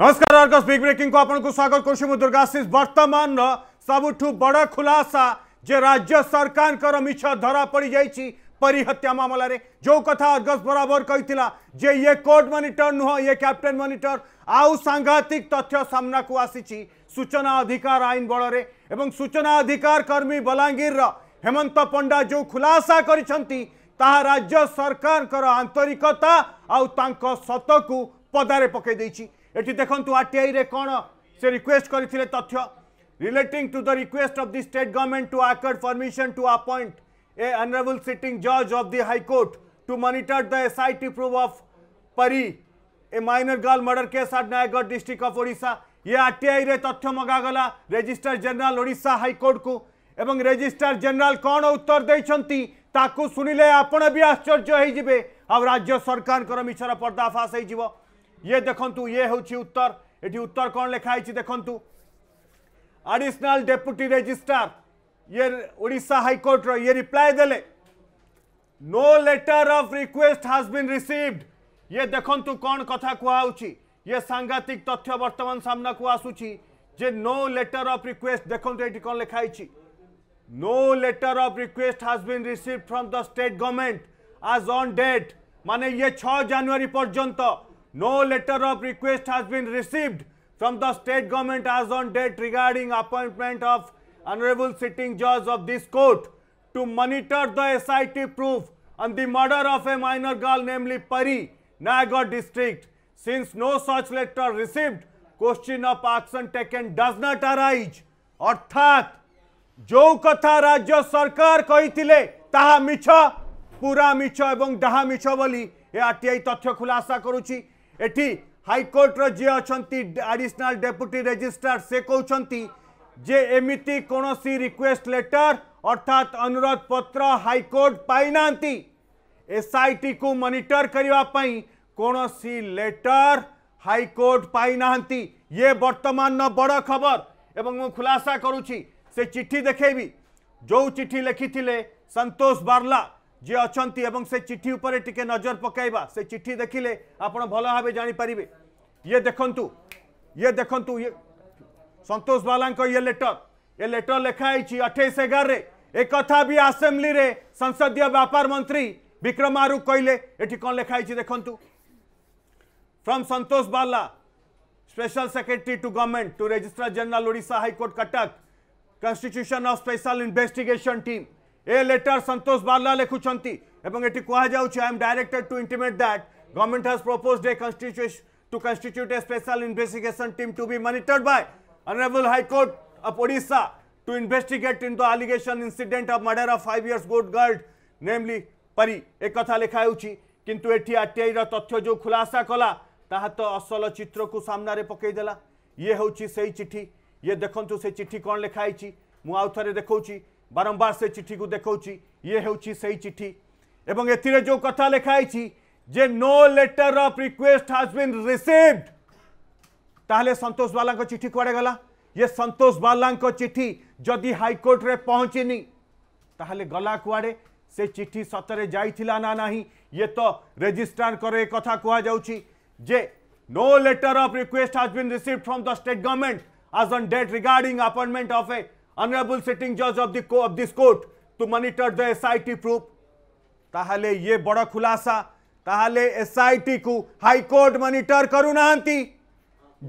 नमस्कार Argus big breaking को आपको स्वागत कर मु दुर्गाशीष बर्तमान सबुठ बड़ खुलासा जे राज्य सरकार मिछ धरा पड़ जा परिहत्या मामलें जो कथा अर्गस बराबर कही जे ये कोर्ट मनिटर नुह ये कैप्टेन मनिटर आउ सांघातिक तथ्य सामना को आसी सूचना अधिकार आईन बल एवं सूचना अधिकार कर्मी बलांगीर हेमंत पंडा जो खुलासा कर राज्य सरकार आंतरिकता आउ सत को पदारे पकईदे এটি आर टी आई कौन से रिक्वेस्ट करते तथ्य relating to the request of the state government to accord permission to appoint a honourable sitting जज of the high court to monitor the T proof of Pari a minor girl murder case at Nayagarh district of Odisha ये R T I तथ्य मगागला registrar general ओडा high court को एवं resistor general कौन उत्तर देती शुणिले आपण भी आश्चर्य हो राज्य सरकार मिछर पर्दाफाश हो ইয়ে দেখন্তু ইয়ে হচ্ছে উত্তর এটি উত্তর কোণ লেখা হয়েছে দেখন্তু আডিশনাল ডেপুটি রেজিস্ট্রার ইয়ে ওড়িশা হাইকোর্টর ইয়ে reply দেলে no letter of request has been received ইয়ে দেখন্তু কোণ কথা কুহাউছি ইয়ে সাংঘাতিক তথ্য বর্তমান সামনাকু আসুছি যে নো লেটর অফ রিকোয়েস্ট দেখন্তু এটি কোণ লেখা হয়েছে no letter of request has been received from the state government as on date মানে ইয়ে ছ জানুয়ারি পর্যন্ত No letter of request has been received from the state government as on date regarding appointment of honorable sitting judge of this court to monitor the SIT proof on the murder of a minor girl namely Pari, Nagar district. Since no such letter received, question of action taken does not arise. অর্থাৎ যৌ কথা রাজ্য সরকার কইতিলে তাহা মিছ পুরা মিছ এবং ডাহা মিছ বলি এ আরটিআই তথ্য খুলাসা করুছি एटी हाइकोर्टर जी अच्छा आडिशनाल डेपुटी रेजिस्ट्रार से कहते जे एमती कौन रिक्वेस्ट लेटर अर्थात अनुरोध पत्र हाइकोर्ट पाईना एस आई टी को मनिटर करने कौन सी लेटर हाइकोर्ट पाईना ये वर्तमान बड़ खबर एवं मु खुलासा करुच्ची से चिठी देखी जो चिट्ठी लिखी थे संतोष बार्ला जी अच्छा से चिठी उपर टे नजर पक चिठी देखिले आपड़ भल भाव जापर ये देखु ये देखु ये सतोष बाला ये लेटर ये लेटर लेखाई अठाई एगार एक भी आसेम्बली संसदीय व्यापार मंत्री विक्रम आरु कहले कौन लेखाई देखु from Santosh Barla special secretary to government to registrar general Voda high court Cuttack constitution of special investigation team a letter Santosh Barla लिखुं कहुच्छे I am directed to intimate that government has propose a constitution to constitute a special investigation team to be monitored by honourable high court of Odisha to investigate in the alleged incident of murder of five years old girl namely Pari एक लिखा किंतु ये R T आई रथ्य जो खुलासा कला तो असल चित्र को सामने पकईदेला ये हूँ से चिठी ये देखु से चिठी कौन लिखाई मुझे देखा बारंबार से चिठी को देखा ये हे से चिठी ए जो कथा लिखाई जे no letter of request has been received ताले संतोष बाला को चिठी कड़े गला ये संतोष बाला चिठी जदि हाइकोर्टे पहुँचनी ताले गला कड़े से चिठी सतरे जा ना ना ये तो रेजिस्ट्रार एक कहे no letter of request has been received from the state government as on date regarding appointment of a honorable sitting judge of the of this court to monitor the SIT proof তাহলে ইয়ে বড় খুলাসা তাহলে SIT কু high court monitor করু না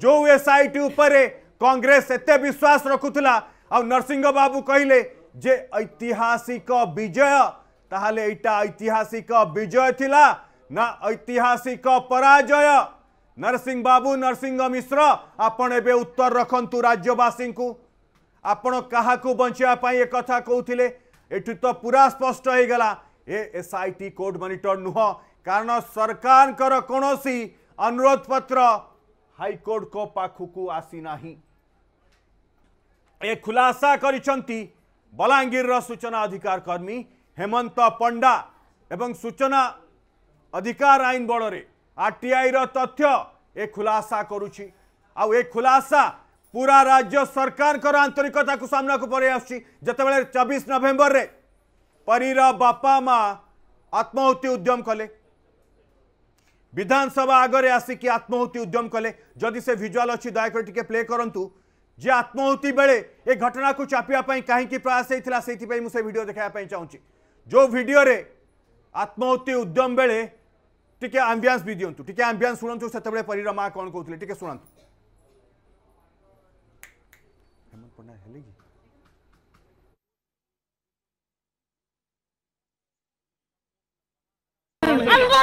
जो SIT উপরে কংগ্রেস এতে বিশ্বাস রাখুলা আরসিংহ বাবু কহিলে যে ঐতিহাসিক বিজয় তাহলে এইটা ঐতিহাসিক বিজয় লা না ঐতিহাসিক পরাজয় নরসিংহ বাবু নরসিংহ মিশ্র আপন এবে উত্তর রাখতু রাজ্যবাসী आप का बञ्चापाई कि तो पूरा स्पष्ट ए हैगला एआइटी मनिटर नुह कारण सरकारको कमसी अनुरोध पत्र को आसी हैकोर्टको आसिना खुलासा गरि बलाङ्गिर सूचना अधिकार कर्मी हेमन्त पण्डा ए सूचना अधिकार आइन बलर आर टिआई र तथ्य ए खुलासा पूरा राज्य सरकार आंतरिकता को सामना को पड़े आसते चबीस नवेम्बर में परीर बापा माँ आत्माहुति उद्यम कले विधानसभा आगे आसिकी आत्माहुति उद्यम कले जदि से भिजुआल अच्छी दयाकोर टी प्ले करूँ जे आत्माहुति बेले ए घटना को चापापी कहीं प्रयास होता से मुझे भिड देखापी चाहिए जो भिडियो आत्माहुति उद्यम बेले टे आंबियान्स भी दिंतु टे आंबियान्स शुणु से परीर माँ कौन कहते टे शुणु আমার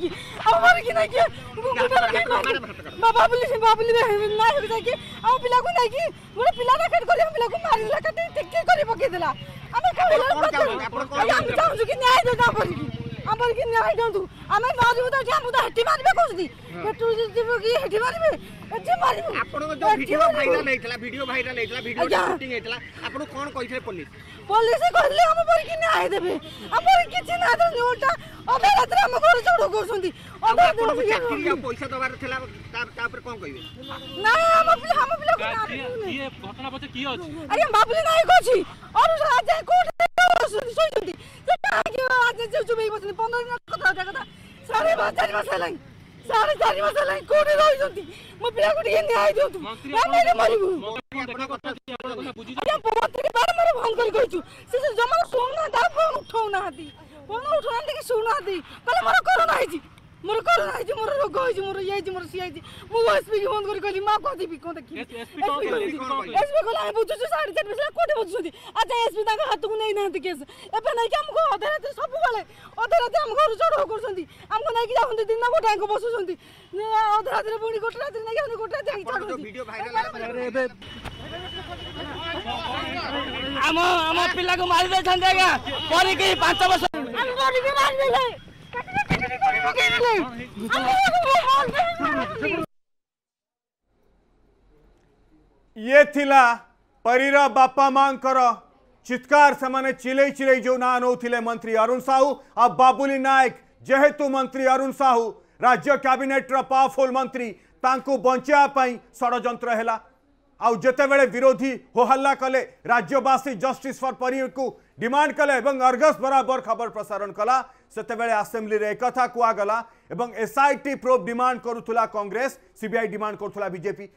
কি আমার কি নাকি ବାବୁଲି ବାବୁଲି ନାଇଁ ହେବି ଯାଇକି ଆମ ପିଲାକୁ ନେଇକି ଗୋଟେ ପିଲା ରାକେଟ କରି ଆମ ପିଲାକୁ ମାରିଦେଲା କାଟି ଟିକି କରି ପକେଇଦେଲା ଆମେ ଚାହୁଁଛୁ କି ନ୍ୟାୟ ଯୋଜନା କରିକି আমার কি নাই দন্তু আমি মারিব তো যা মুদা হেটি মারিবে কোসদি হেটু দিব কি হেটি মারিবে এটি মারিব আপন যে ভিডিও ভাইরাল হইতলা ভিডিও ভাইরাল হইতলা ভিডিও শুটিং হইতলা আপন কোন কইছে পুলিশ পুলিশে কইলে আমো কি নাই দেবে আমো কিছু না দেন ওটা অপরাধ রাম করে চড়ো করছন্তি অপরাধ চাকরি কি পয়সা দবার থেলা তার তারপরে কোন কইবে না আমো পিলা আমো পিলা কি ঘটনা পথে কি আছে আরে বাবুলি নাই কইছি অরু রাজা কোট ଶୋଇଛନ୍ତି ସେ କାହିଁକି ଆଜି ଜମେଇ ବସିଛନ୍ତି ପନ୍ଦର ଦିନ କଥା କଥା କଥା ସାଢ଼େ ଚାରି ମାସ ହେଲାଣି ସାଢ଼େ ଚାରି ମାସ ହେଲାଣି କୋଉଠି ରହିଛନ୍ତି ମୋ ପିଲାକୁ ଟିକେ ନ୍ୟାୟ ଦିଅନ୍ତୁ ଆମେ ମରିବୁ ମନ୍ତ୍ରୀକି ବାରମ୍ବାର ଫୋନ କରି କହିଛୁ ସେ ଜମା ଶୁଣୁନାହାନ୍ତି ଆଉ ଫୋନ ଉଠଉନାହାନ୍ତି ଫୋନ ଉଠଉନାହାନ୍ତି କି ଶୁଣୁନାହାନ୍ତି କହିଲେ ମୋର କରୋନା ହେଇଛି মোর করোনা হয়েছে মোর রোগ হয়েছে মোর ইয়ে হয়েছে মোর সি হয়েছে মু এসপি ফোন করে কইলি মা কথা বি কোন কি এসপি কল আমি বুঝুছি সাড়ে চার বছর কোটে বুঝুছি আচ্ছা এসপি তাঙ্ক হাতকু নেই না কেস এবে নাই কি আমকো অধে রাতে সব বলে অধে রাতে আম ঘর চড়াও করছন্তি আমকো নাই কি যাহন্তি দিন না গোটাঙ্ক বসুছন্তি অধে রাতে পুনি গোটা রাতে নাই কি গোটা রাতে আঙ্কি চড়াও ভিডিও ভাইরাল আরে এবে ଆମ ଆମ ପିଲାକୁ ମାରି ଦେଇଛନ୍ତି ଆଜ୍ଞା କରିକି ପାଞ୍ଚ ବର୍ଷ କରିକି ମାରିଦେଲେ ये थिला परीर बापा मांकर चित्कार से चिलई चिले जो ना नौते मंत्री अरुण साहू आ बाबुली नायक जेहेतु मंत्री अरुण साहू राज्य क्याबिनेट्र पावरफुल मंत्री बचाई षड्यंत्र है आउ बेले विरोधी होहल्ला कले राज्यवासी जस्टिस फर परी को डिमांड कले अर्गस बराबर खबर प्रसारण कला एक ଆସେମ୍ବ୍ଲିରେ ଏକଥା गला ଏବଂ ଏସ୍ଆଇଟି ପ୍ରୋବ୍ डिमांड କରୁଥିଲା କଂଗ୍ରେସ सीबीआई डिमांड କରୁଥିଲା बीजेपी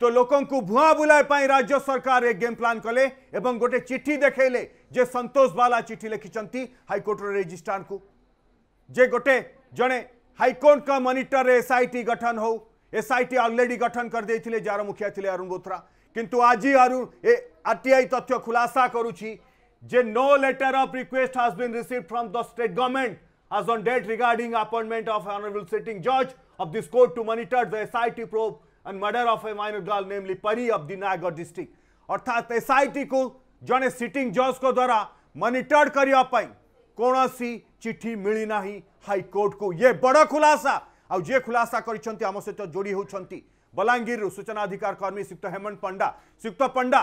तो लोक भुआ बुलाई राज्य सरकार एक गेम प्लां कले गोटे चिठी देखेले जे संतोष बाला चिठी लिखिं हाइकोर्टर रेजिस्ट्रार को जे गोटे जड़े हाइकोर्ट का मनिटर एसआईटी गठन हो एसआईटी अलरेडी गठन कर करदे जार मुखिया थे अरुण बोथरा किंतु आज अरुण ए आरटीआई तथ्य खुलासा करुच्ची जे no letter of request has been received from the state government as on date regarding appointment of honorable sitting judge of this court to monitor the SIT probe and murder of a minor girl namely Pari of the Nagar district अर्थात SIT को जड़े sitting जज को द्वारा monitor करने कौन सी चिठी मिली ना हाइकोर्ट को ये बड़ खुलासा आउ जे खुलासा करम सहित जोड़ी होती बलांगीर सूचना अधिकार कर्मी श्रीयुक्त हेमंत पंडा श्रीयुक्त पंडा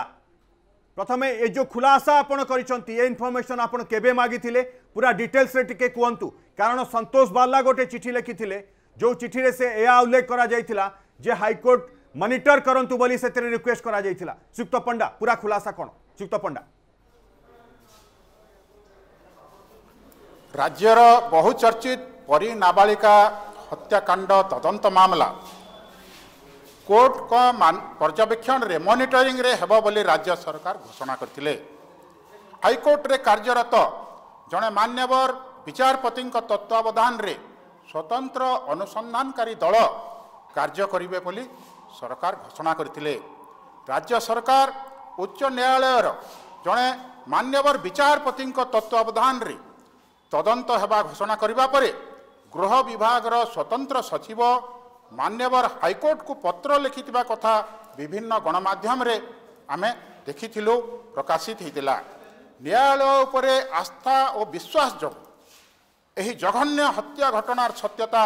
ପ୍ରଥମେ ଏ ଯେଉଁ ଖୁଲାସା ଆପଣ କରିଛନ୍ତି ଏ ଇନଫର୍ମେସନ୍ ଆପଣ କେବେ ମାଗିଥିଲେ ପୁରା ଡିଟେଲ୍ସରେ ଟିକେ କୁହନ୍ତୁ କାରଣ ସନ୍ତୋଷ ବାର୍ଲା ଗୋଟେ ଚିଠି ଲେଖିଥିଲେ ଯେଉଁ ଚିଠିରେ ସେ ଏହା ଉଲ୍ଲେଖ କରାଯାଇଥିଲା ଯେ ହାଇକୋର୍ଟ ମନିଟର କରନ୍ତୁ ବୋଲି ସେଥିରେ ରିକ୍ୱେଷ୍ଟ କରାଯାଇଥିଲା ଶ୍ରୀକ୍ତ ପଣ୍ଡା ପୁରା ଖୁଲାସା କ'ଣ ଶ୍ରୀକ୍ତ ପଣ୍ଡା ରାଜ୍ୟର ବହୁ ଚର୍ଚ୍ଚିତ ପରୀ ନାବାଳିକା ହତ୍ୟାକାଣ୍ଡ ତଦନ୍ତ ମାମଲା କୋର୍ଟଙ୍କ ପର୍ଯ୍ୟବେକ୍ଷଣରେ ମନିଟରିଂରେ ହେବ ବୋଲି ରାଜ୍ୟ ସରକାର ଘୋଷଣା କରିଥିଲେ ହାଇକୋର୍ଟରେ କାର୍ଯ୍ୟରତ ଜଣେ ମାନ୍ୟବର ବିଚାରପତିଙ୍କ ତତ୍ତ୍ୱାବଧାନରେ ସ୍ୱତନ୍ତ୍ର ଅନୁସନ୍ଧାନକାରୀ ଦଳ କାର୍ଯ୍ୟ କରିବେ ବୋଲି ସରକାର ଘୋଷଣା କରିଥିଲେ ରାଜ୍ୟ ସରକାର ଉଚ୍ଚ ନ୍ୟାୟାଳୟର ଜଣେ ମାନ୍ୟବର ବିଚାରପତିଙ୍କ ତତ୍ତ୍ୱାବଧାନରେ ତଦନ୍ତ ହେବା ଘୋଷଣା କରିବା ପରେ ଗୃହ ବିଭାଗର ସ୍ୱତନ୍ତ୍ର ସଚିବ ମାନ୍ୟବର ହାଇକୋର୍ଟକୁ ପତ୍ର ଲେଖିଥିବା କଥା ବିଭିନ୍ନ ଗଣମାଧ୍ୟମରେ ଆମେ ଦେଖିଥିଲୁ ପ୍ରକାଶିତ ହୋଇଥିଲା ନ୍ୟାୟାଳୟ ଉପରେ ଆସ୍ଥା ଓ ବିଶ୍ୱାସ ଯୋଗୁଁ ଏହି ଜଘନ୍ୟ ହତ୍ୟା ଘଟଣାର ସତ୍ୟତା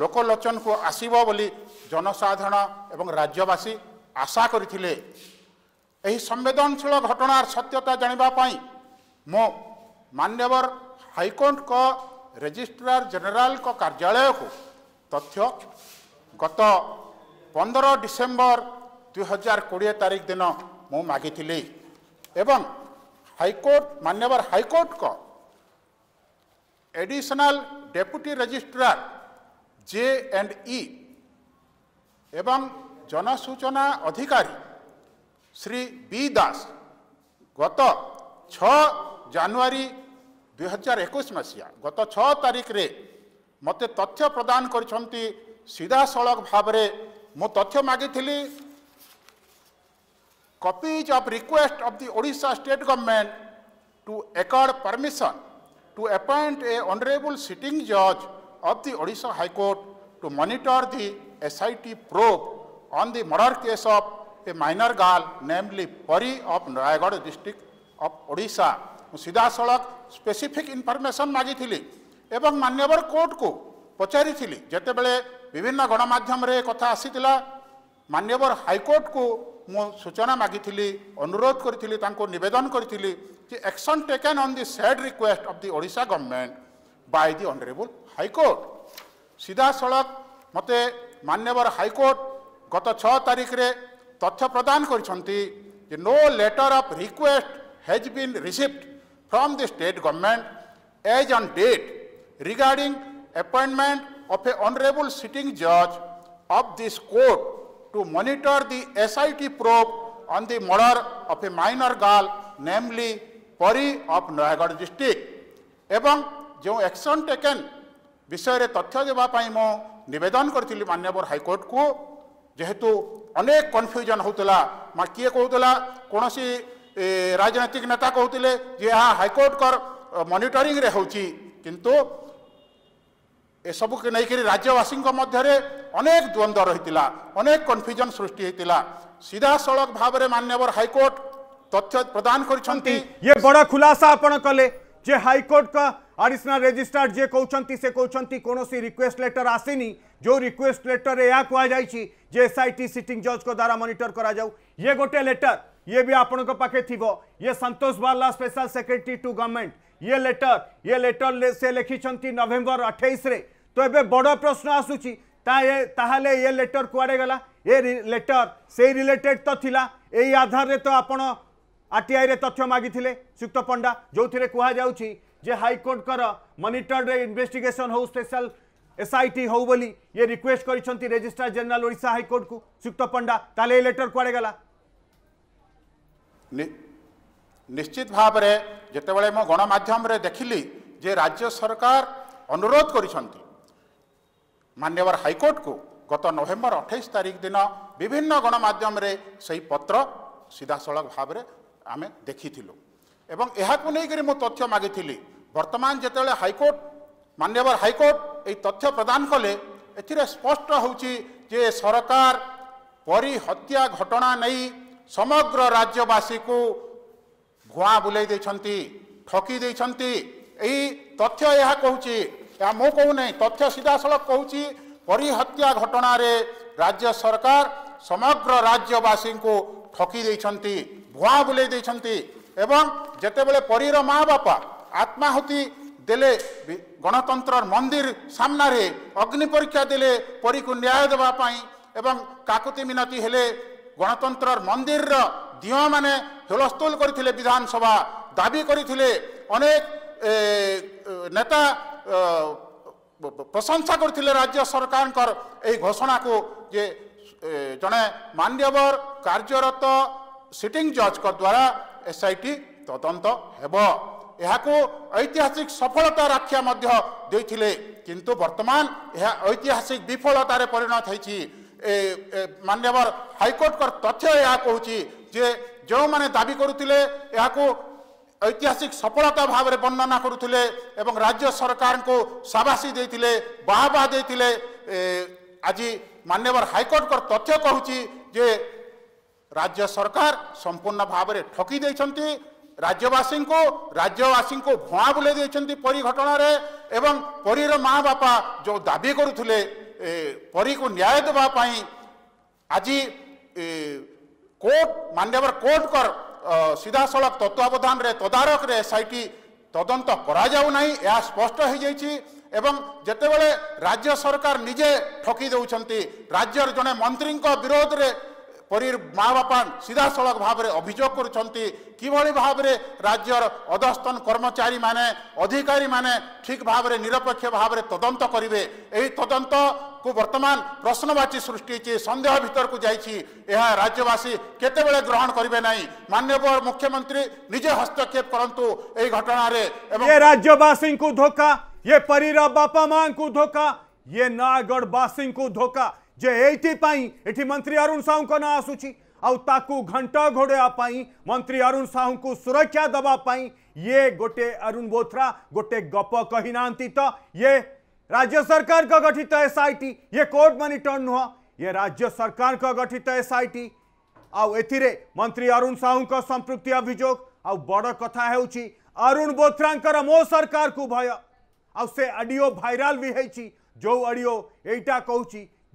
ଲୋକଲୋଚନକୁ ଆସିବ ବୋଲି ଜନସାଧାରଣ ଏବଂ ରାଜ୍ୟବାସୀ ଆଶା କରିଥିଲେ ଏହି ସମ୍ବେଦନଶୀଳ ଘଟଣାର ସତ୍ୟତା ଜାଣିବା ପାଇଁ ମୁଁ ମାନ୍ୟବର ହାଇକୋର୍ଟଙ୍କ ରେଜିଷ୍ଟ୍ରାର ଜେନେରାଲଙ୍କ କାର୍ଯ୍ୟାଳୟକୁ ତଥ୍ୟ ଗତ ପନ୍ଦର ଡିସେମ୍ବର ଦୁଇ ହଜାର କୋଡ଼ିଏ ତାରିଖ ଦିନ ମୁଁ ମାଗିଥିଲି ଏବଂ ହାଇକୋର୍ଟ ମାନ୍ୟବର ହାଇକୋର୍ଟଙ୍କ additional deputy registrar J and E ଏବଂ ଜନସୂଚନା ଅଧିକାରୀ ଶ୍ରୀ ବି ଦାସ ଗତ ଛଅ ଜାନୁଆରୀ ଦୁଇହଜାର ଏକୋଇଶ ମସିହା ଗତ ଛଅ ତାରିଖରେ ମୋତେ ତଥ୍ୟ ପ୍ରଦାନ କରିଛନ୍ତି ସିଧାସଳଖ ଭାବରେ ମୁଁ ତଥ୍ୟ ମାଗିଥିଲି copies of request of the Odisha state government to accord permission to appoint a honorable sitting judge of the Odisha High Court to monitor the SIT probe on the murder case of a minor girl namely Pari of Nayagad district of Odisha. ସିଧାସଳଖ specific information ମାଗିଥିଲି ଏବଂ ମାନ୍ୟବର କୋର୍ଟକୁ ପଚାରିଥିଲି ଯେତେବେଳେ ବିଭିନ୍ନ ଗଣମାଧ୍ୟମରେ କଥା ଆସିଥିଲା ମାନ୍ୟବର ହାଇକୋର୍ଟକୁ ମୁଁ ସୂଚନା ମାଗିଥିଲି ଅନୁରୋଧ କରିଥିଲି ତାଙ୍କୁ ନିବେଦନ କରିଥିଲି ଯେ action taken on the said request of the Odisha government by the honourable high court ସିଧାସଳଖ ମୋତେ ମାନ୍ୟବର ହାଇକୋର୍ଟ ଗତ ଛଅ ତାରିଖରେ ତଥ୍ୟ ପ୍ରଦାନ କରିଛନ୍ତି ଯେ no letter of request has been received from the state government as on date regarding appointment of a honorable sitting judge of this court to monitor the SIT probe on the murder of a minor girl, namely Pari of Noyagarh district. ebong jo एवं जो action tathya deba pai mo nivedan नवेदन करी high court ko jehetu अनेक confusion होता किए कहला कौन सी राजनैतिक नेता कहते हाइकोर्ट कर मनिटरींग रे होची किंतु एसबु के नहीं राज्यवासी मध्य अनेक द्वंद्व रही अनेक कन्फ्यूजन सृष्टि होता सीधा सड़क भाव में मानवर हाइकोर्ट तथ्य प्रदान कर बड़ा खुलासा आप कले हाइकोर्ट का आडिशनाल रेजिस्ट्रार जे कहते से कहते कौन रिक्वेस्ट लेटर आसीनी जो रिक्वेस्ट लेटर यह कहुई एस आई टी सिटिंग जज द्वारा मनिटर कराऊ ये गोटे लेटर ये भी आपंपे थी ये Santosh Barla special secretary to government ये लेटर ये लेटर से लिखिंट नवेम्बर अठाईस तो ये बड़ प्रश्न आसूची ताहले ये लेटर कुआड़े गला ये लेटर से रिलेटेड तो थिला यही आधार रे तो आपण आरटीआई रे तथ्य मागिथिले सुक्त पंडा जो थी कह जाऊँगी जे हाइकोर्ट कर मनिटर्ड इन्वेस्टिगेशन हो स्पेशल एसआईटी हो बोली ये रिक्वेस्ट कर जेनेल जेनरल ओडा हाइकोर्ट को सुक्त पंडा ताले ये लेटर कुआड़े गला ନିଶ୍ଚିତ ଭାବରେ ଯେତେବେଳେ ମୁଁ ଗଣମାଧ୍ୟମରେ ଦେଖିଲି ଯେ ରାଜ୍ୟ ସରକାର ଅନୁରୋଧ କରିଛନ୍ତି ମାନ୍ୟବର ହାଇକୋର୍ଟକୁ ଗତ ନଭେମ୍ବର ଅଠେଇଶ ତାରିଖ ଦିନ ବିଭିନ୍ନ ଗଣମାଧ୍ୟମରେ ସେହି ପତ୍ର ସିଧାସଳଖ ଭାବରେ ଆମେ ଦେଖିଥିଲୁ ଏବଂ ଏହାକୁ ନେଇକରି ମୁଁ ତଥ୍ୟ ମାଗିଥିଲି ବର୍ତ୍ତମାନ ଯେତେବେଳେ ହାଇକୋର୍ଟ ମାନ୍ୟବର ହାଇକୋର୍ଟ ଏହି ତଥ୍ୟ ପ୍ରଦାନ କଲେ ଏଥିରେ ସ୍ପଷ୍ଟ ହେଉଛି ଯେ ସରକାର ପରି ହତ୍ୟା ଘଟଣା ନେଇ ସମଗ୍ର ରାଜ୍ୟବାସୀକୁ ଭୁଆ ବୁଲେଇ ଦେଇଛନ୍ତି ଠକି ଦେଇଛନ୍ତି ଏହି ତଥ୍ୟ ଏହା କହୁଛି ଏହା ମୁଁ କହୁନାହିଁ ତଥ୍ୟ ସିଧାସଳଖ କହୁଛି ପରିହତ୍ୟା ଘଟଣାରେ ରାଜ୍ୟ ସରକାର ସମଗ୍ର ରାଜ୍ୟବାସୀଙ୍କୁ ଠକି ଦେଇଛନ୍ତି ଭୁଆ ବୁଲେଇ ଦେଇଛନ୍ତି ଏବଂ ଯେତେବେଳେ ପରୀର ମା ବାପା ଆତ୍ମାହୁତି ଦେଲେ ଗଣତନ୍ତ୍ରର ମନ୍ଦିର ସାମ୍ନାରେ ଅଗ୍ନି ପରୀକ୍ଷା ଦେଲେ ପରୀକୁ ନ୍ୟାୟ ଦେବା ପାଇଁ ଏବଂ କାକୁତି ମିନତି ହେଲେ ଗଣତନ୍ତ୍ରର ମନ୍ଦିରର ଦିଅଁମାନେ ହୁଲସ୍ତୁଲ କରିଥିଲେ ବିଧାନସଭା ଦାବି କରିଥିଲେ ଅନେକ ନେତା ପ୍ରଶଂସା କରିଥିଲେ ରାଜ୍ୟ ସରକାରଙ୍କର ଏହି ଘୋଷଣାକୁ ଯେ ଜଣେ ମାନ୍ୟବର କାର୍ଯ୍ୟରତ ସିଟିଂ ଜଜ୍ଙ୍କ ଦ୍ୱାରା ଏସ୍ଆଇଟି ତଦନ୍ତ ହେବ ଏହାକୁ ଐତିହାସିକ ସଫଳତା ରାକ୍ଷା ମଧ୍ୟ ଦେଇଥିଲେ କିନ୍ତୁ ବର୍ତ୍ତମାନ ଏହା ଐତିହାସିକ ବିଫଳତାରେ ପରିଣତ ହୋଇଛି ମାନ୍ୟବର ହାଇକୋର୍ଟଙ୍କର ତଥ୍ୟ ଏହା କହୁଛି ଯେ ଯେଉଁମାନେ ଦାବି କରୁଥିଲେ ଏହାକୁ ଐତିହାସିକ ସଫଳତା ଭାବରେ ବର୍ଣ୍ଣନା କରୁଥିଲେ ଏବଂ ରାଜ୍ୟ ସରକାରଙ୍କୁ ସାବାସୀ ଦେଇଥିଲେ ବାହାବାହ ଦେଇଥିଲେ ଆଜି ମାନ୍ୟବର ହାଇକୋର୍ଟଙ୍କର ତଥ୍ୟ କହୁଛି ଯେ ରାଜ୍ୟ ସରକାର ସମ୍ପୂର୍ଣ୍ଣ ଭାବରେ ଠକି ଦେଇଛନ୍ତି ରାଜ୍ୟବାସୀଙ୍କୁ ରାଜ୍ୟବାସୀଙ୍କୁ ଭୁଆଁ ବୁଲେଇ ଦେଇଛନ୍ତି ପରୀ ଘଟଣାରେ ଏବଂ ପରୀର ମା' ବାପା ଯେଉଁ ଦାବି କରୁଥିଲେ ପରୀକୁ ନ୍ୟାୟ ଦେବା ପାଇଁ ଆଜି কোর্ট মান্যবর কোর্টকর সড়ক তত্ত্বাবধান তদারখে এসআইটি তদন্ত করা যাও না এ স্পষ্ট হয়ে যাই এবং যেতবে রাজ্য সরকার নিজে ঠকি দেউছেন রাজ্যর জনে মন্ত্রী বিরোধে পরীর মা বাপা সিধাসলখ ভাবে অভিযোগ করছেন কিভাবে ভাবে রাজ্যর অধস্তন কর্মচারী মানে অধিকারী মানে ঠিক ভাবে নিরপেক্ষ ভাবে তদন্ত করবে এই তদন্ত কু বর্তমান প্রশ্নবাচী সৃষ্টি হয়েছে সন্দেহ ভিতরক যাই রাজ্যবাসী কেতবে গ্রহণ করবে না ନାହିଁ মুখ্যমন্ত্রী নিজে হস্তক্ষেপ ହସ୍ତକ୍ଷେପ এই ঘটনার রাজ্যবাসী ধোকা ইয়ে পরীর বাপা মা ধোকা ইয়ে নয়গড়বাসী ধোকা जे एटी मंत्री अरुण साहू का ना आसुची आउ घंट घोड़ापाई मंत्री अरुण साहू को सुरक्षा दवापाई ये गोटे अरुण बोथ्रा गोटे गप कही ना तो ये राज्य सरकार का गठित एस आई टी ये कोर्ट मनिटर नुह ये राज्य सरकार का गठित एस आई टी आउ ए मंत्री अरुण साहू का संप्रति अभोग आउ बड़ कथा होरुण बोथ्रा मो सरकार को भय आउ भाइराल भी हो जो अडियो यहीटा कहूँ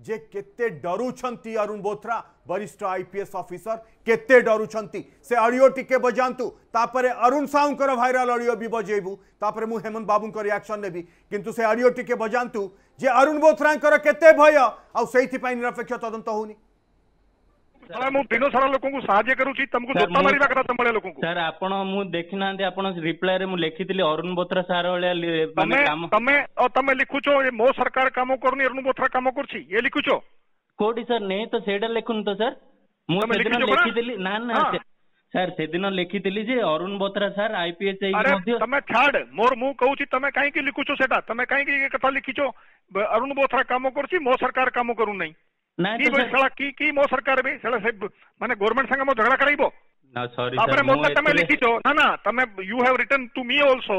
जे केते डरुंट अरुण बोथरा वरिष्ठ आईपीएस अफिसर केते डरुंट से अडियो टी बजातु तापर अरुण साहूर भाइराल अडियो भी बजेबू तापर मु हेमंत बाबू रियाक्शन नेबी किंतु से अडियो टी बजातु जे अरुण बोथरा केते भय आउ से निरपेक्ष तदंत होनी ସାର୍ ମୁଁ ଦିନ ସାରା ଲୋକଙ୍କୁ ସାହାଯ୍ୟ କରୁଛି ତମକୁ ଜୋତା ମାରିବା କଥା ତମଭଳିଆ ଲୋକଙ୍କୁ ସାର୍ ଆପଣ ମୁଁ ଦେଖିନାହାନ୍ତି ଆପଣ ରିପ୍ଲାଏ ମୁଁ ଲେଖିଥିଲି ଅରୁଣ ବୋଥ୍ରା ସାର୍ ଭଳିଆ ତମେ ତମେ ତମେ ଲିଖୁଛ ମୋ ସରକାର କାମ କରୁନି ଅରୁଣ ବୋଥ୍ରା କାମ କରୁଛି ଏ ଲିଖୁଛ କୋଉଠି ସାର୍ ନେଇ ତ ସେଇଟା ଲେଖୁନି ତ ସାର୍ ମୁଁ ସେଦିନ ଲେଖିଥିଲି ନା ନା ସାର୍ ସେଦିନ ଲେଖିଥିଲି ଯେ ଅରୁଣ ବୋଥ୍ରା ସାର୍ ଆଇପିଏସ୍ ତମେ ଛାଡ ମୋର ମୁଁ କହୁଛି ତମେ କାହିଁକି ଲିଖୁଛ ସେଟା ତମେ କାହିଁକି କଥା ଲିଖିଛ ଅରୁଣ ବୋଥ୍ରା କାମ କରୁଛି ମୋ ସରକାର କାମ କରୁନାହିଁ નહીં કોઈ સળા કી કી મો સરકાર બે સળા સાહેબ મને ગવર્નમેન્ટ સંગે મો ઝઘડા કરાઈબો ના સોરી આપણે મોટા તમે લીધી છો ના ના તમે you have return to me also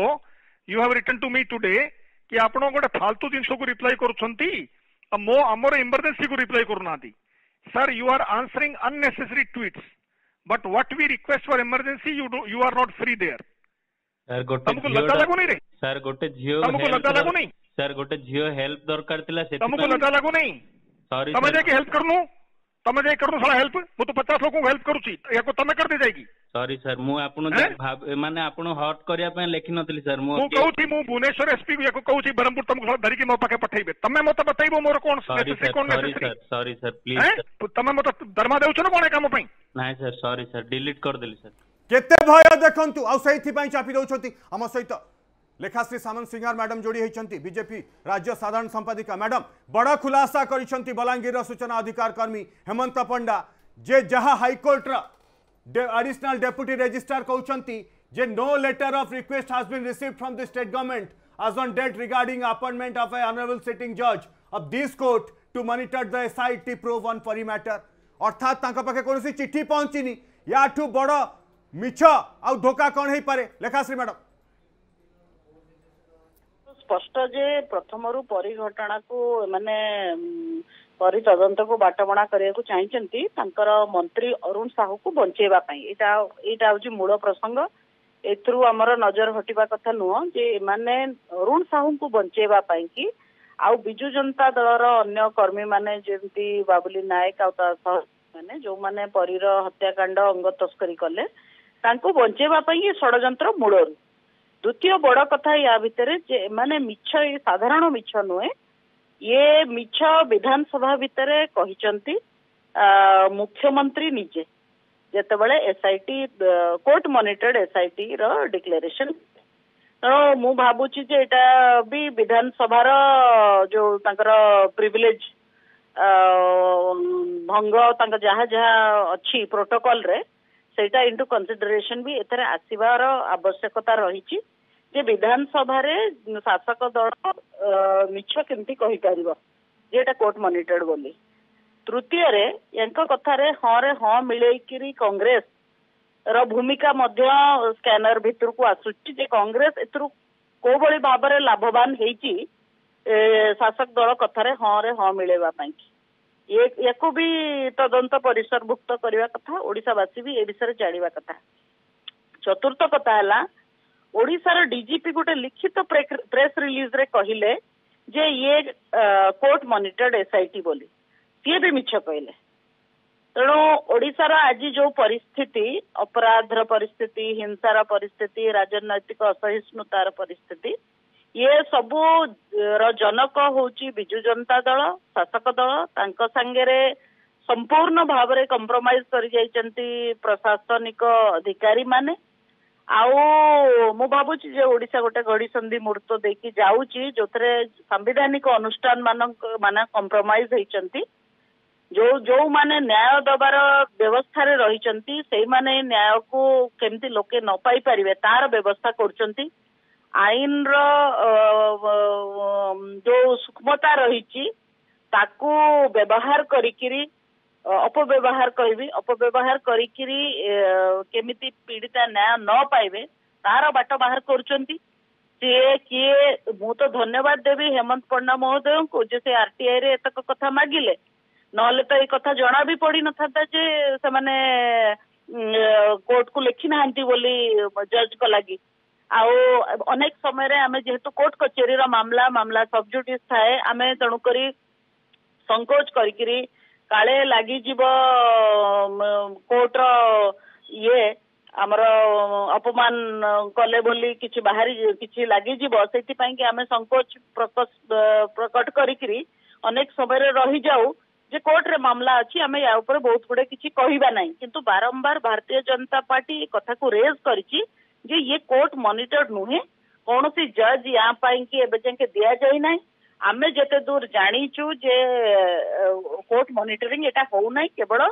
you have return to me today કે ଆପଣ ଗୋଟେ ଫାଲତୁ ଜିନିଷକୁ ରିପ୍ଲାଏ କରୁଛନ୍ତି ମୋ ଆମର ଇମର୍ଜେନ୍ସିକୁ ରିପ୍ଲାଏ କରୁନାହାନ୍ତି sir you are answering unnecessary tweets but what we request for emergency you are not free there ତମକୁ ଲଜ୍ଜା ଲାଗୁନି ରେ ସାର୍ ଗୋଟେ ଝିଅ ତମକୁ ଲଜ୍ଜା ଲାଗୁନି ସାର୍ ଗୋଟେ ଝିଅ ହେଲ୍ପ ଦରକାର ଥିଲା ତମକୁ ଲଜ୍ଜା ଲାଗୁନି समझे की हेल्प कर लू તમે જે કરું સાલા હેલ્પ હું તો પચાસ લોકો હેલ્પ કરું છું ୟାକୁ તમે કરી ଦେଇଯାଇକି સોરી સર હું આપણો ମାନେ આપણો હટ କରିବା ପାଇଁ ଲେଖିନଥିଲି સર ମୁଁ હું કહું છું હું ભુવનેશ્વર એસપી ୟାକୁ કહું છું બ્રહ્મપુર તમକୁ ધରିକି ମୋ પાଖે પଠାଇବେ તમે ମୋତେ બતાଇବ ମୋର કોણ નેસેસરી કોણ નેસેસરી સોરી સર પ્લીઝ તમે ମୋତେ ધર્મા દેଉଛ ને કોણ એ કાମ ପାଇଁ ନାଇଁ સર સોરી સર ડિલીટ କରିଦେଲି સર କେତେ ଭୟ ଦେଖନ୍ତୁ ଆଉ ସେଇଥିପାଇଁ ଚାପି ଦେଉଛନ୍ତି ଆମ ସହିତ लेखाश्री सामंत सिंह मैडम जोड़ी होती बीजेपी राज्य साधारण संपादिका मैडम बड़ खुलासा कर बलांगीर सूचना अधिकार कर्मी हेमंत पंडा जे जहाँ हाइकोर्टर आडिशनाल डेपुटी रेजिस्ट्रार कौन जे no letter of request has been receive from the state government as on date regarding appointment of a honourable sitting जज of this court to monitor the S I T probe on Pari matter अर्थात पाखे कौन चिठी पहुँची या बड़ मिछ आ धोखा कौन हो पाए लेखाश्री मैडम ସ୍ପଷ୍ଟ ଯେ ପ୍ରଥମରୁ ପରିଘଟଣାକୁ ମାନେ ପରିତଦନ୍ତକୁ ବାଟବଣା କରିବାକୁ ଚାହିଁଛନ୍ତି ତାଙ୍କର ମନ୍ତ୍ରୀ ଅରୁଣ ସାହୁକୁ ବଞ୍ଚେଇବା ପାଇଁ ଏଇଟା ଏଇଟା ହଉଛି ମୂଳ ପ୍ରସଙ୍ଗ ଏଥିରୁ ଆମର ନଜର ହଟିବା କଥା ନୁହଁ ଯେ ଏମାନେ ଅରୁଣ ସାହୁଙ୍କୁ ବଞ୍ଚେଇବା ପାଇଁ କି ଆଉ ବିଜୁ ଜନତା ଦଳର ଅନ୍ୟ କର୍ମୀ ମାନେ ଯେମିତି ବାବୁଲି ନାୟକ ଆଉ ତା ସହ ମାନେ ଯୋଉମାନେ ପରୀର ହତ୍ୟାକାଣ୍ଡ ଅଙ୍ଗ ତସ୍କରୀ କଲେ ତାଙ୍କୁ ବଞ୍ଚେଇବା ପାଇଁ ଏ ଷଡ଼ଯନ୍ତ୍ର ମୂଳରୁ ଦ୍ୱିତୀୟ ବଡ କଥା ୟା ଭିତରେ ଯେ ଏମାନେ ମିଛ ସାଧାରଣ ମିଛ ନୁହେଁ ଇଏ ମିଛ ବିଧାନସଭା ଭିତରେ କହିଛନ୍ତି ମୁଖ୍ୟମନ୍ତ୍ରୀ ନିଜେ ଯେତେବେଳେ ଏସ୍ଆଇଟି କୋର୍ଟ ମନିଟର୍ଡ ଏସ୍ଆଇଟି ର ଡିକ୍ଲାରେସନ ତେଣୁ ମୁଁ ଭାବୁଛି ଯେ ଏଇଟା ବି ବିଧାନସଭାର ଯୋଉ ତାଙ୍କର ପ୍ରିଭିଲେଜ ଭଙ୍ଗ ତାଙ୍କ ଯାହା ଯାହା ଅଛି ପ୍ରୋଟୋକଲ ରେ ସେଇଟା ଇଣ୍ଟୁ କନସିଡରେସନ ବି ଏଥିରେ ଆସିବାର ଆବଶ୍ୟକତା ରହିଛି ଯେ ବିଧାନସଭାରେ ଶାସକ ଦଳ ମିଛ କେମିତି କହିପାରିବ ଯେ ଏଇଟା କୋର୍ଟ ମନିଟର୍ଡ ବୋଲି ତୃତୀୟରେ ୟାଙ୍କ କଥାରେ ହଁରେ ହଁ ମିଳେଇକିରି କଂଗ୍ରେସ ର ଭୂମିକା ମଧ୍ୟ ସ୍କାନର ଭିତରକୁ ଆସୁଛି ଯେ କଂଗ୍ରେସ ଏଥିରୁ କୋଉଭଳି ଭାବରେ ଲାଭବାନ ହେଇଛି ଶାସକ ଦଳ କଥାରେ ହଁରେ ହଁ ମିଳେଇବା ପାଇଁ ୟାକୁ ବି ତଦନ୍ତ ପରିସରଭୁକ୍ତ କରିବା କଥା ଓଡ଼ିଶାବାସୀ ବି ଏ ବିଷୟରେ ଜାଣିବା କଥା ଚତୁର୍ଥ କଥା ହେଲା ଓଡିଶାର ଡିଜିପି ଗୋଟେ ଲିଖିତ ପ୍ରେସ ରିଲିଜରେ କହିଲେ ଯେ ଇଏ କୋର୍ଟ ମନିଟର୍ଡ ଏସଆଇଟି ବୋଲି ସିଏ ବି ମିଛ କହିଲେ ତେଣୁ ଓଡିଶାର ଆଜି ଯୋଉ ପରିସ୍ଥିତି ଅପରାଧର ପରିସ୍ଥିତି ହିଂସାର ପରିସ୍ଥିତି ରାଜନୈତିକ ଅସହିଷ୍ଣୁତାର ପରିସ୍ଥିତି ଇଏ ସବୁ ର ଜନକ ହଉଛି ବିଜୁ ଜନତା ଦଳ ଶାସକ ଦଳ ତାଙ୍କ ସାଙ୍ଗରେ ସମ୍ପୂର୍ଣ୍ଣ ଭାବରେ କମ୍ପ୍ରମାଇଜ କରିଯାଇଛନ୍ତି ପ୍ରଶାସନିକ ଅଧିକାରୀମାନେ ଆଉ ମୁଁ ଭାବୁଛି ଯେ ଓଡିଶା ଗୋଟେ ଘଡି ସନ୍ଧି ମୁହୂର୍ତ୍ତ ଦେଇକି ଯାଉଛି ଯୋଉଥିରେ ସାମ୍ବିଧାନିକ ଅନୁଷ୍ଠାନ ମାନଙ୍କ ମାନେ କମ୍ପ୍ରମାଇଜ ହେଇଛନ୍ତି ଯୋଉ ଯୋଉମାନେ ନ୍ୟାୟ ଦେବାର ବ୍ୟବସ୍ଥାରେ ରହିଛନ୍ତି ସେଇମାନେ ନ୍ୟାୟକୁ କେମିତି ଲୋକେ ନ ପାଇପାରିବେ ତାର ବ୍ୟବସ୍ଥା କରୁଛନ୍ତି ଆଇନର ଯୋଉ ସୂକ୍ଷ୍ମତା ରହିଛି ତାକୁ ବ୍ୟବହାର କରିକିରି ଅପବ୍ୟବହାର କହିବି ଅପବ୍ୟବହାର କରିକିରି କେମିତି ପୀଡ଼ିତା ନ୍ୟାୟ ନ ପାଇବେ ତାର ବାଟ ବାହାର କରୁଛନ୍ତି ସିଏ କିଏ ମୁଁ ତ ଧନ୍ୟବାଦ ଦେବି ହେମନ୍ତ ପଣ୍ଡା ମହୋଦୟଙ୍କୁ ଯେ ସେ ଆରଟିଆଇ ରେ ଏତକ କଥା ମାଗିଲେ ନହେଲେ ତ ଏଇ କଥା ଜଣା ବି ପଡିନଥାନ୍ତା ଯେ ସେମାନେ କୋର୍ଟକୁ ଲେଖି ନାହାନ୍ତି ବୋଲି ଜଜଙ୍କ ଲାଗି ଆଉ ଅନେକ ସମୟରେ ଆମେ ଯେହେତୁ କୋର୍ଟ କଚେରୀର ମାମଲା ମାମଲା ସବଜୁଡିସ୍ ଥାଏ ଆମେ ତେଣୁକରି ସଙ୍କୋଚ କରିକିରି काले लगिजी कोर्टर ये आमर अपमान कले बोली बाहरी कि लगिजी से आम संकोच प्रकट कर रही जाऊ जे कोर्ट रे मामला अछि आमे या बहुत गुडे किसी कहिबा नै किंतु बारंबार भारतीय जनता पार्टी कथा को रेज करिछि जे ये कोर्ट मॉनिटर नुहे कौन सी जज यहाँ पाई कि दिया जाए नहीं ଆମେ ଯେତେ ଦୂର ଜାଣିଛୁ ଯେ କୋର୍ଟ ମନିଟରିଂ ଏଟା ହଉନାହିଁ କେବଳ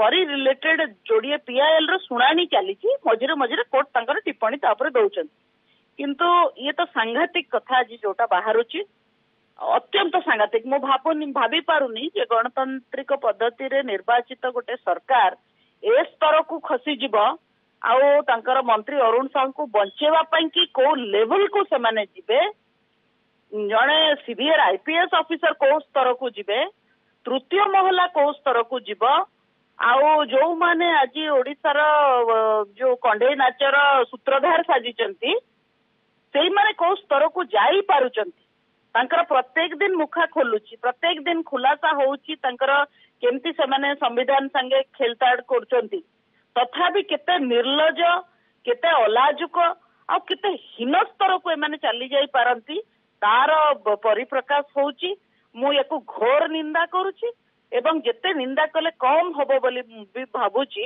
ପରି ରିଲେଟେଡ ଯୋଡିଏ ପିଆଏଲ ର ଶୁଣାଣି ଚାଲିଛି ମଝିରେ ମଝିରେ କୋର୍ଟ ତାଙ୍କର ଟିପ୍ପଣୀ ତା ଉପରେ ଦଉଛନ୍ତି କିନ୍ତୁ ଇଏ ତ ସାଂଘାତିକ କଥା ଆଜି ଯୋଉଟା ବାହାରୁଛି ଅତ୍ୟନ୍ତ ସାଂଘାତିକ ମୁଁ ଭାବୁନି ଭାବି ପାରୁନି ଯେ ଗଣତାନ୍ତ୍ରିକ ପଦ୍ଧତିରେ ନିର୍ବାଚିତ ଗୋଟେ ସରକାର ଏ ସ୍ତରକୁ ଖସିଯିବ ଆଉ ତାଙ୍କର ମନ୍ତ୍ରୀ ଅରୁଣ ସାହୁଙ୍କୁ ବଞ୍ଚେଇବା ପାଇଁ କି କୋଉ ଲେଭେଲକୁ ସେମାନେ ଯିବେ ଜଣେ ଆଇ ପି ଆଇପିଏସ୍ ଅଫିସର କୋଉ ସ୍ତରକୁ ଯିବେ ତୃତୀୟ ମହଲା କୋଉ ସ୍ତରକୁ ଯିବ ଆଉ ଯୋଉମାନେ ଆଜି ଓଡ଼ିଶାର ଯୋଉ କଣ୍ଢେଇ ନାଚର ସୂତ୍ରଧାର ସାଜିଛନ୍ତି ସେଇମାନେ କୋଉ ସ୍ତରକୁ ଯାଇ ପାରୁଛନ୍ତି ତାଙ୍କର ପ୍ରତ୍ୟେକ ଦିନ ମୁଖା ଖୋଲୁଛି ପ୍ରତ୍ୟେକ ଦିନ ଖୁଲାସା ହଉଛି ତାଙ୍କର କେମିତି ସେମାନେ ସମ୍ବିଧାନ ସାଙ୍ଗେ ଖେଳତାଡ କରୁଛନ୍ତି ତଥାପି କେତେ ନିର୍ଲଜ କେତେ ଅଲାଜୁକ ଆଉ କେତେ ହୀନ ସ୍ତରକୁ ଏମାନେ ଚାଲି ଯାଇ ପାରନ୍ତି ତାର ପରିପ୍ରକାଶ ହଉଛି ମୁଁ ୟାକୁ ଘୋର ନିନ୍ଦା କରୁଛି ଏବଂ ଯେତେ ନିନ୍ଦା କଲେ କମ୍ ହବ ବୋଲି ବି ଭାବୁଛି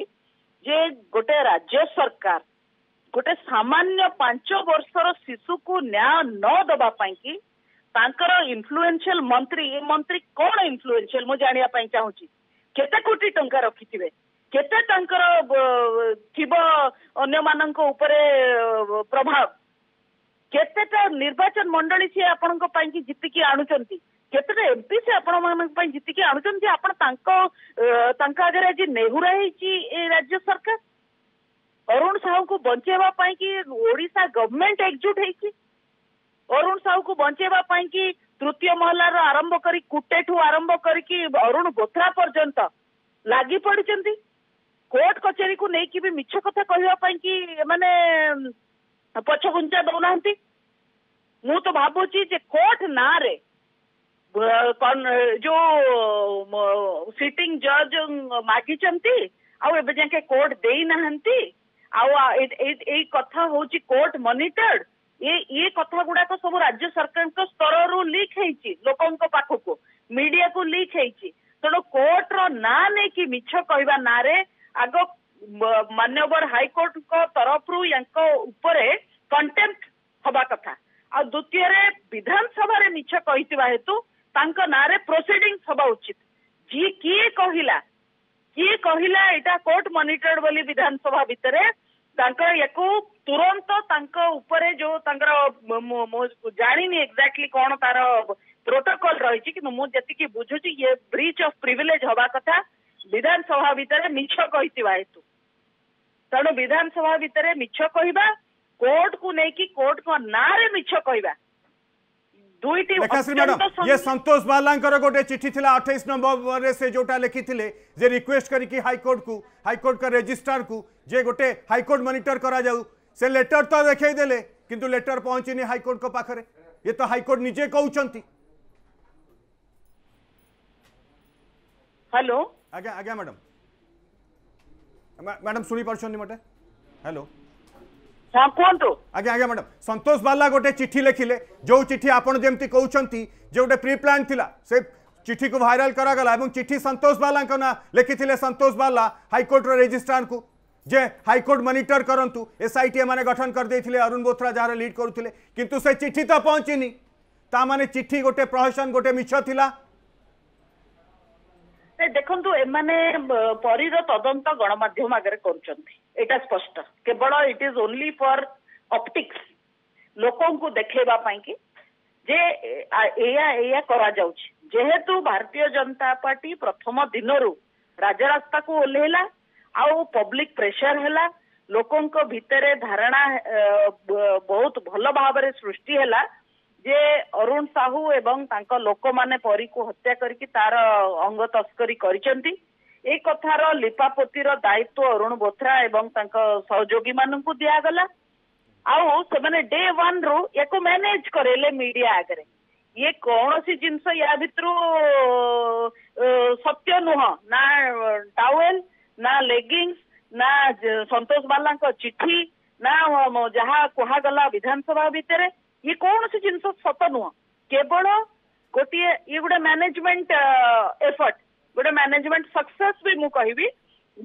ଯେ ଗୋଟେ ରାଜ୍ୟ ସରକାର ଗୋଟେ ସାମାନ୍ୟ ପାଞ୍ଚ ବର୍ଷର ଶିଶୁକୁ ନ୍ୟାୟ ନ ଦବା ପାଇଁ କି ତାଙ୍କର ଇନଫ୍ଲୁଏନ୍ସିଆଲ ମନ୍ତ୍ରୀ ଏ ମନ୍ତ୍ରୀ କଣ ଇନଫ୍ଲୁଏନ୍ସିଆଲ ମୁଁ ଜାଣିବା ପାଇଁ ଚାହୁଁଛି କେତେ କୋଟି ଟଙ୍କା ରଖିଥିବେ କେତେ ତାଙ୍କର ଥିବ ଅନ୍ୟମାନଙ୍କ ଉପରେ ପ୍ରଭାବ କେତେଟା ନିର୍ବାଚନ ମଣ୍ଡଳୀ ସିଏ ଆପଣଙ୍କ ପାଇଁକି ଜିତିକି ଆଣୁଛନ୍ତି କେତେଟା ଏମପି ସେ ଆପଣମାନଙ୍କ ପାଇଁ ଜିତିକି ଆଣୁଛନ୍ତି ଯେ ଆପଣ ତାଙ୍କ ତାଙ୍କ ଆଗରେ ଆଜି ନେହୁରା ହେଇଛି ଏ ରାଜ୍ୟ ସରକାର ଅରୁଣ ସାହୁଙ୍କୁ ବଞ୍ଚେଇବା ପାଇଁ କି ଓଡ଼ିଶା ଗଭର୍ଣ୍ଣମେଣ୍ଟ ଏକଜୁଟ ହେଇଛି ଅରୁଣ ସାହୁକୁ ବଞ୍ଚେଇବା ପାଇଁ କି ତୃତୀୟ ମହଲାର ଆରମ୍ଭ କରି କୁଟେଠୁ ଆରମ୍ଭ କରିକି ଅରୁଣ ବୋଥ୍ରା ପର୍ଯ୍ୟନ୍ତ ଲାଗି ପଡିଛନ୍ତି କୋର୍ଟ କଚେରୀକୁ ନେଇକି ବି ମିଛ କଥା କହିବା ପାଇଁ କି ମାନେ पछ घुंचा दौनाती मु तो भावुची कोर्ट ना रे जो सिटिंग जज मागी कोर्ट देई कथा होची कोर्ट मॉनिटर्ड ये ये कथा गुडा तो सब राज्य सरकार को स्तर रो लिक हेची मीडिया को लीक हेची तनो कोर्ट रो ना ने की मिच्छ कहबा ना ମାନ୍ୟବର ହାଇକୋର୍ଟଙ୍କ ତରଫରୁ ୟାଙ୍କ ଉପରେ କଣ୍ଟେମ୍ପ୍ଟ ହବା କଥା ଆଉ ଦ୍ୱିତୀୟରେ ବିଧାନସଭାରେ ମିଛ କହିଥିବା ହେତୁ ତାଙ୍କ ନାଁରେ ପ୍ରୋସିଡିଂସ ହବା ଉଚିତ ଯିଏ କିଏ କହିଲା କିଏ କହିଲା ଏଇଟା କୋର୍ଟ ମନିଟର୍ଡ ବୋଲି ବିଧାନସଭା ଭିତରେ ତାଙ୍କ ୟାକୁ ତୁରନ୍ତ ତାଙ୍କ ଉପରେ ଯୋଉ ତାଙ୍କର ଜାଣିନି ଏକ୍ଜାକ୍ଟଲି କଣ ତାର ପ୍ରୋଟୋକଲ ରହିଛି କିନ୍ତୁ ମୁଁ ଯେତିକି ବୁଝୁଛି ଇଏ ବ୍ରିଚ୍ ଅଫ ପ୍ରିଭିଲେଜ ହବା କଥା ବିଧାନସଭା ଭିତରେ ମିଛ କହିଥିବା ହେତୁ तेणु विधानसभा भितर मिछ कह कोर्ट को लेकिन कोर्ट को ନାଁରେ मिछ कह ये संतोष बालांकर गोटे चिठी थिला 28 नंबर से जोटा लिखी थे जे रिक्वेस्ट करी की हाई कोर्ट को हाई कोर्ट का रजिस्ट्रार को जे गोटे हाई कोर्ट मॉनिटर करा जाऊ से लेटर तो देखै देले किंतु लेटर पहुंचीनी हाई कोर्ट को पाखरे ये तो हाई कोर्ट निजे कहउचंती हेलो आज्ञा आज्ञा मैडम मैडम सुनी पार्टी मत हेलो आज्ञा मैडम सतोष बाला गोटे चिठी लिखिले जो चिठी आपत कहते जो गोटे प्री प्लां थी से चिठी को भाइराल करा चिठी सतोष बाला ना लिखी सतोष बाला हाइकोर्टर रेजिस्ट्रार को जे हाइकोर्ट मनिटर करूँ एस आई टी मैंने गठन कर करदे अरुण बोथ्रा जहाँ लिड करुते कि चिठी तो पहुँची ता मैंने चिठी गोटे प्रहसन गोटे मिछ थिला ଦେଖନ୍ତୁ ଏମାନେ ପରୀର ତଦନ୍ତ ଗଣମାଧ୍ୟମ ଆଗରେ କରୁଛନ୍ତି ଏଇଟା ସ୍ପଷ୍ଟ କେବଳ it is only for optics ଲୋକଙ୍କୁ ଦେଖେଇବା ପାଇଁକି ଯେ ଏଇଆ ଏଇଆ କରାଯାଉଛି ଯେହେତୁ ଭାରତୀୟ ଜନତା ପାର୍ଟି ପ୍ରଥମ ଦିନରୁ ରାଜରାସ୍ତାକୁ ଓହ୍ଲେଇଲା ଆଉ ପବ୍ଲିକ ପ୍ରେସର ହେଲା ଲୋକଙ୍କ ଭିତରେ ଧାରଣା ବହୁତ ଭଲ ଭାବରେ ସୃଷ୍ଟି ହେଲା ଯେ ଅରୁଣ ସାହୁ ଏବଂ ତାଙ୍କ ଲୋକମାନେ ପରୀକୁ ହତ୍ୟା କରିକି ତାର ଅଙ୍ଗ ତସ୍କରୀ କରିଛନ୍ତି ଏ କଥାର ଲିପାପତିର ଦାୟିତ୍ୱ ଅରୁଣ ବୋଥ୍ରା ଏବଂ ତାଙ୍କ ସହଯୋଗୀ ମାନଙ୍କୁ ଦିଆଗଲା ଆଉ ସେମାନେ ଡେ ୱାନ୍ ରୁ ୟାକୁ ମ୍ୟାନେଜ କରେଇଲେ ମିଡିଆ ଆଗରେ ଇଏ କୌଣସି ଜିନିଷ ୟା ଭିତରୁ ସତ୍ୟ ନୁହଁ ନା ଟାୱେଲ ନା ଲେଗିଙ୍ଗ ନା ସନ୍ତୋଷ ବାଲାଙ୍କ ଚିଠି ନା ଯାହା କୁହାଗଲା ବିଧାନସଭା ଭିତରେ ଇଏ କୌଣସି ଜିନିଷ ସତ ନୁହଁ କେବଳ ଗୋଟିଏ ଇଏ ଗୋଟେ ମ୍ୟାନେଜମେଣ୍ଟ ଏଫର୍ଟ ଗୋଟେ ମ୍ୟାନେଜମେଣ୍ଟ ସକ୍ସେସ୍ ବି ମୁଁ କହିବି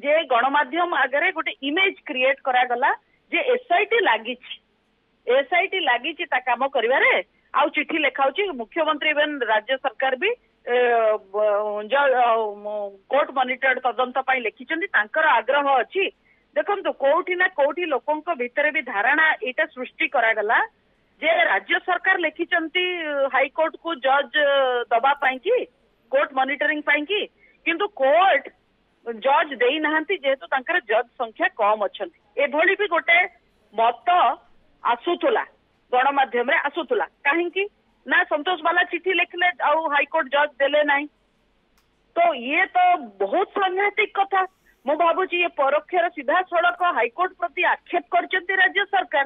ଯେ ଗଣମାଧ୍ୟମ ଆଗରେ ଗୋଟେ ଇମେଜ କ୍ରିଏଟ କରାଗଲା ଯେ ଏସ୍ଆଇଟି ଲାଗିଛି ଏସ୍ଆଇଟି ଲାଗିଛି ତା କାମ କରିବାରେ ଆଉ ଚିଠି ଲେଖାଉଛି ମୁଖ୍ୟମନ୍ତ୍ରୀ ଇଭେନ୍ ରାଜ୍ୟ ସରକାର ବି କୋର୍ଟ ମନିଟର୍ଡ ତଦନ୍ତ ପାଇଁ ଲେଖିଛନ୍ତି ତାଙ୍କର ଆଗ୍ରହ ଅଛି ଦେଖନ୍ତୁ କୋଉଠି ନା କୋଉଠି ଲୋକଙ୍କ ଭିତରେ ବି ଧାରଣା ଏଇଟା ସୃଷ୍ଟି କରାଗଲା जे राज्य सरकार लेखिंट हाइकोर्ट को जज दबा पाई की कोर्ट मॉनिटरिंग पाई की किंतु कोर्ट जज देना जेहेतु तो जज संख्या कम अच्छा एभली भी गोटे मत आसुला गणमाम आसुला कहीं ना सतोष बाला चिठी लिखले आउ जज दे तो ये तो बहुत सांघातिक कथा मु भावुची ये परोक्षर सीधा सड़क हाइकोर्ट प्रति आक्षेप कर राज्य सरकार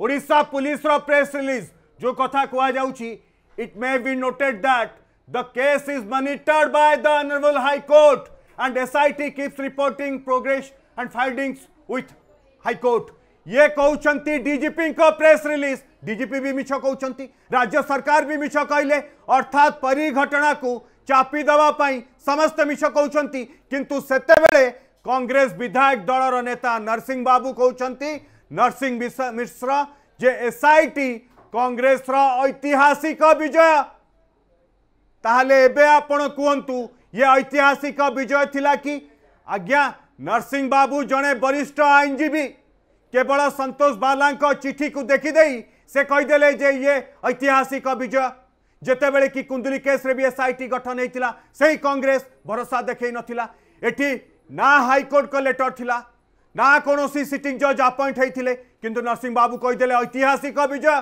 ओडा पुलिस प्रेस रिलीज जो कथा कथ cut may be noted that the case is monitored by the honourable high court and S I reporting progress and findings with high court ये कहते डीजीपी को प्रेस रिलीज डीजीपी भी मिछ कौन राज्य सरकार भी मिछ कहले अर्थात परिघटना को चापी देवाई समस्त मिछ कौन कितु से कांग्रेस विधायक दल रेता नरसिंह बाबू कहते नरसिंह मिश्र जे एस आई टी कंग्रेस ऐतिहासिक विजय तापु ये ऐतिहासिक विजय था कि आज्ञा नरसिंह बाबू जड़े वरिष्ठ आईनजीवी केवल संतोष बाला चिठी को देखिदे से कहीदे ये ऐतिहासिक विजय जिते बड़े कि कुंदुली केस रे भी एस आई टी गठन होता से ही कॉग्रेस भरोसा देखे ना ये ना हाइकोर्ट का लेटर थिला ना कौन सिटिंग जज अपॉइंट होते कि नरसिंह बाबू कहीदे ऐतिहासिक विजय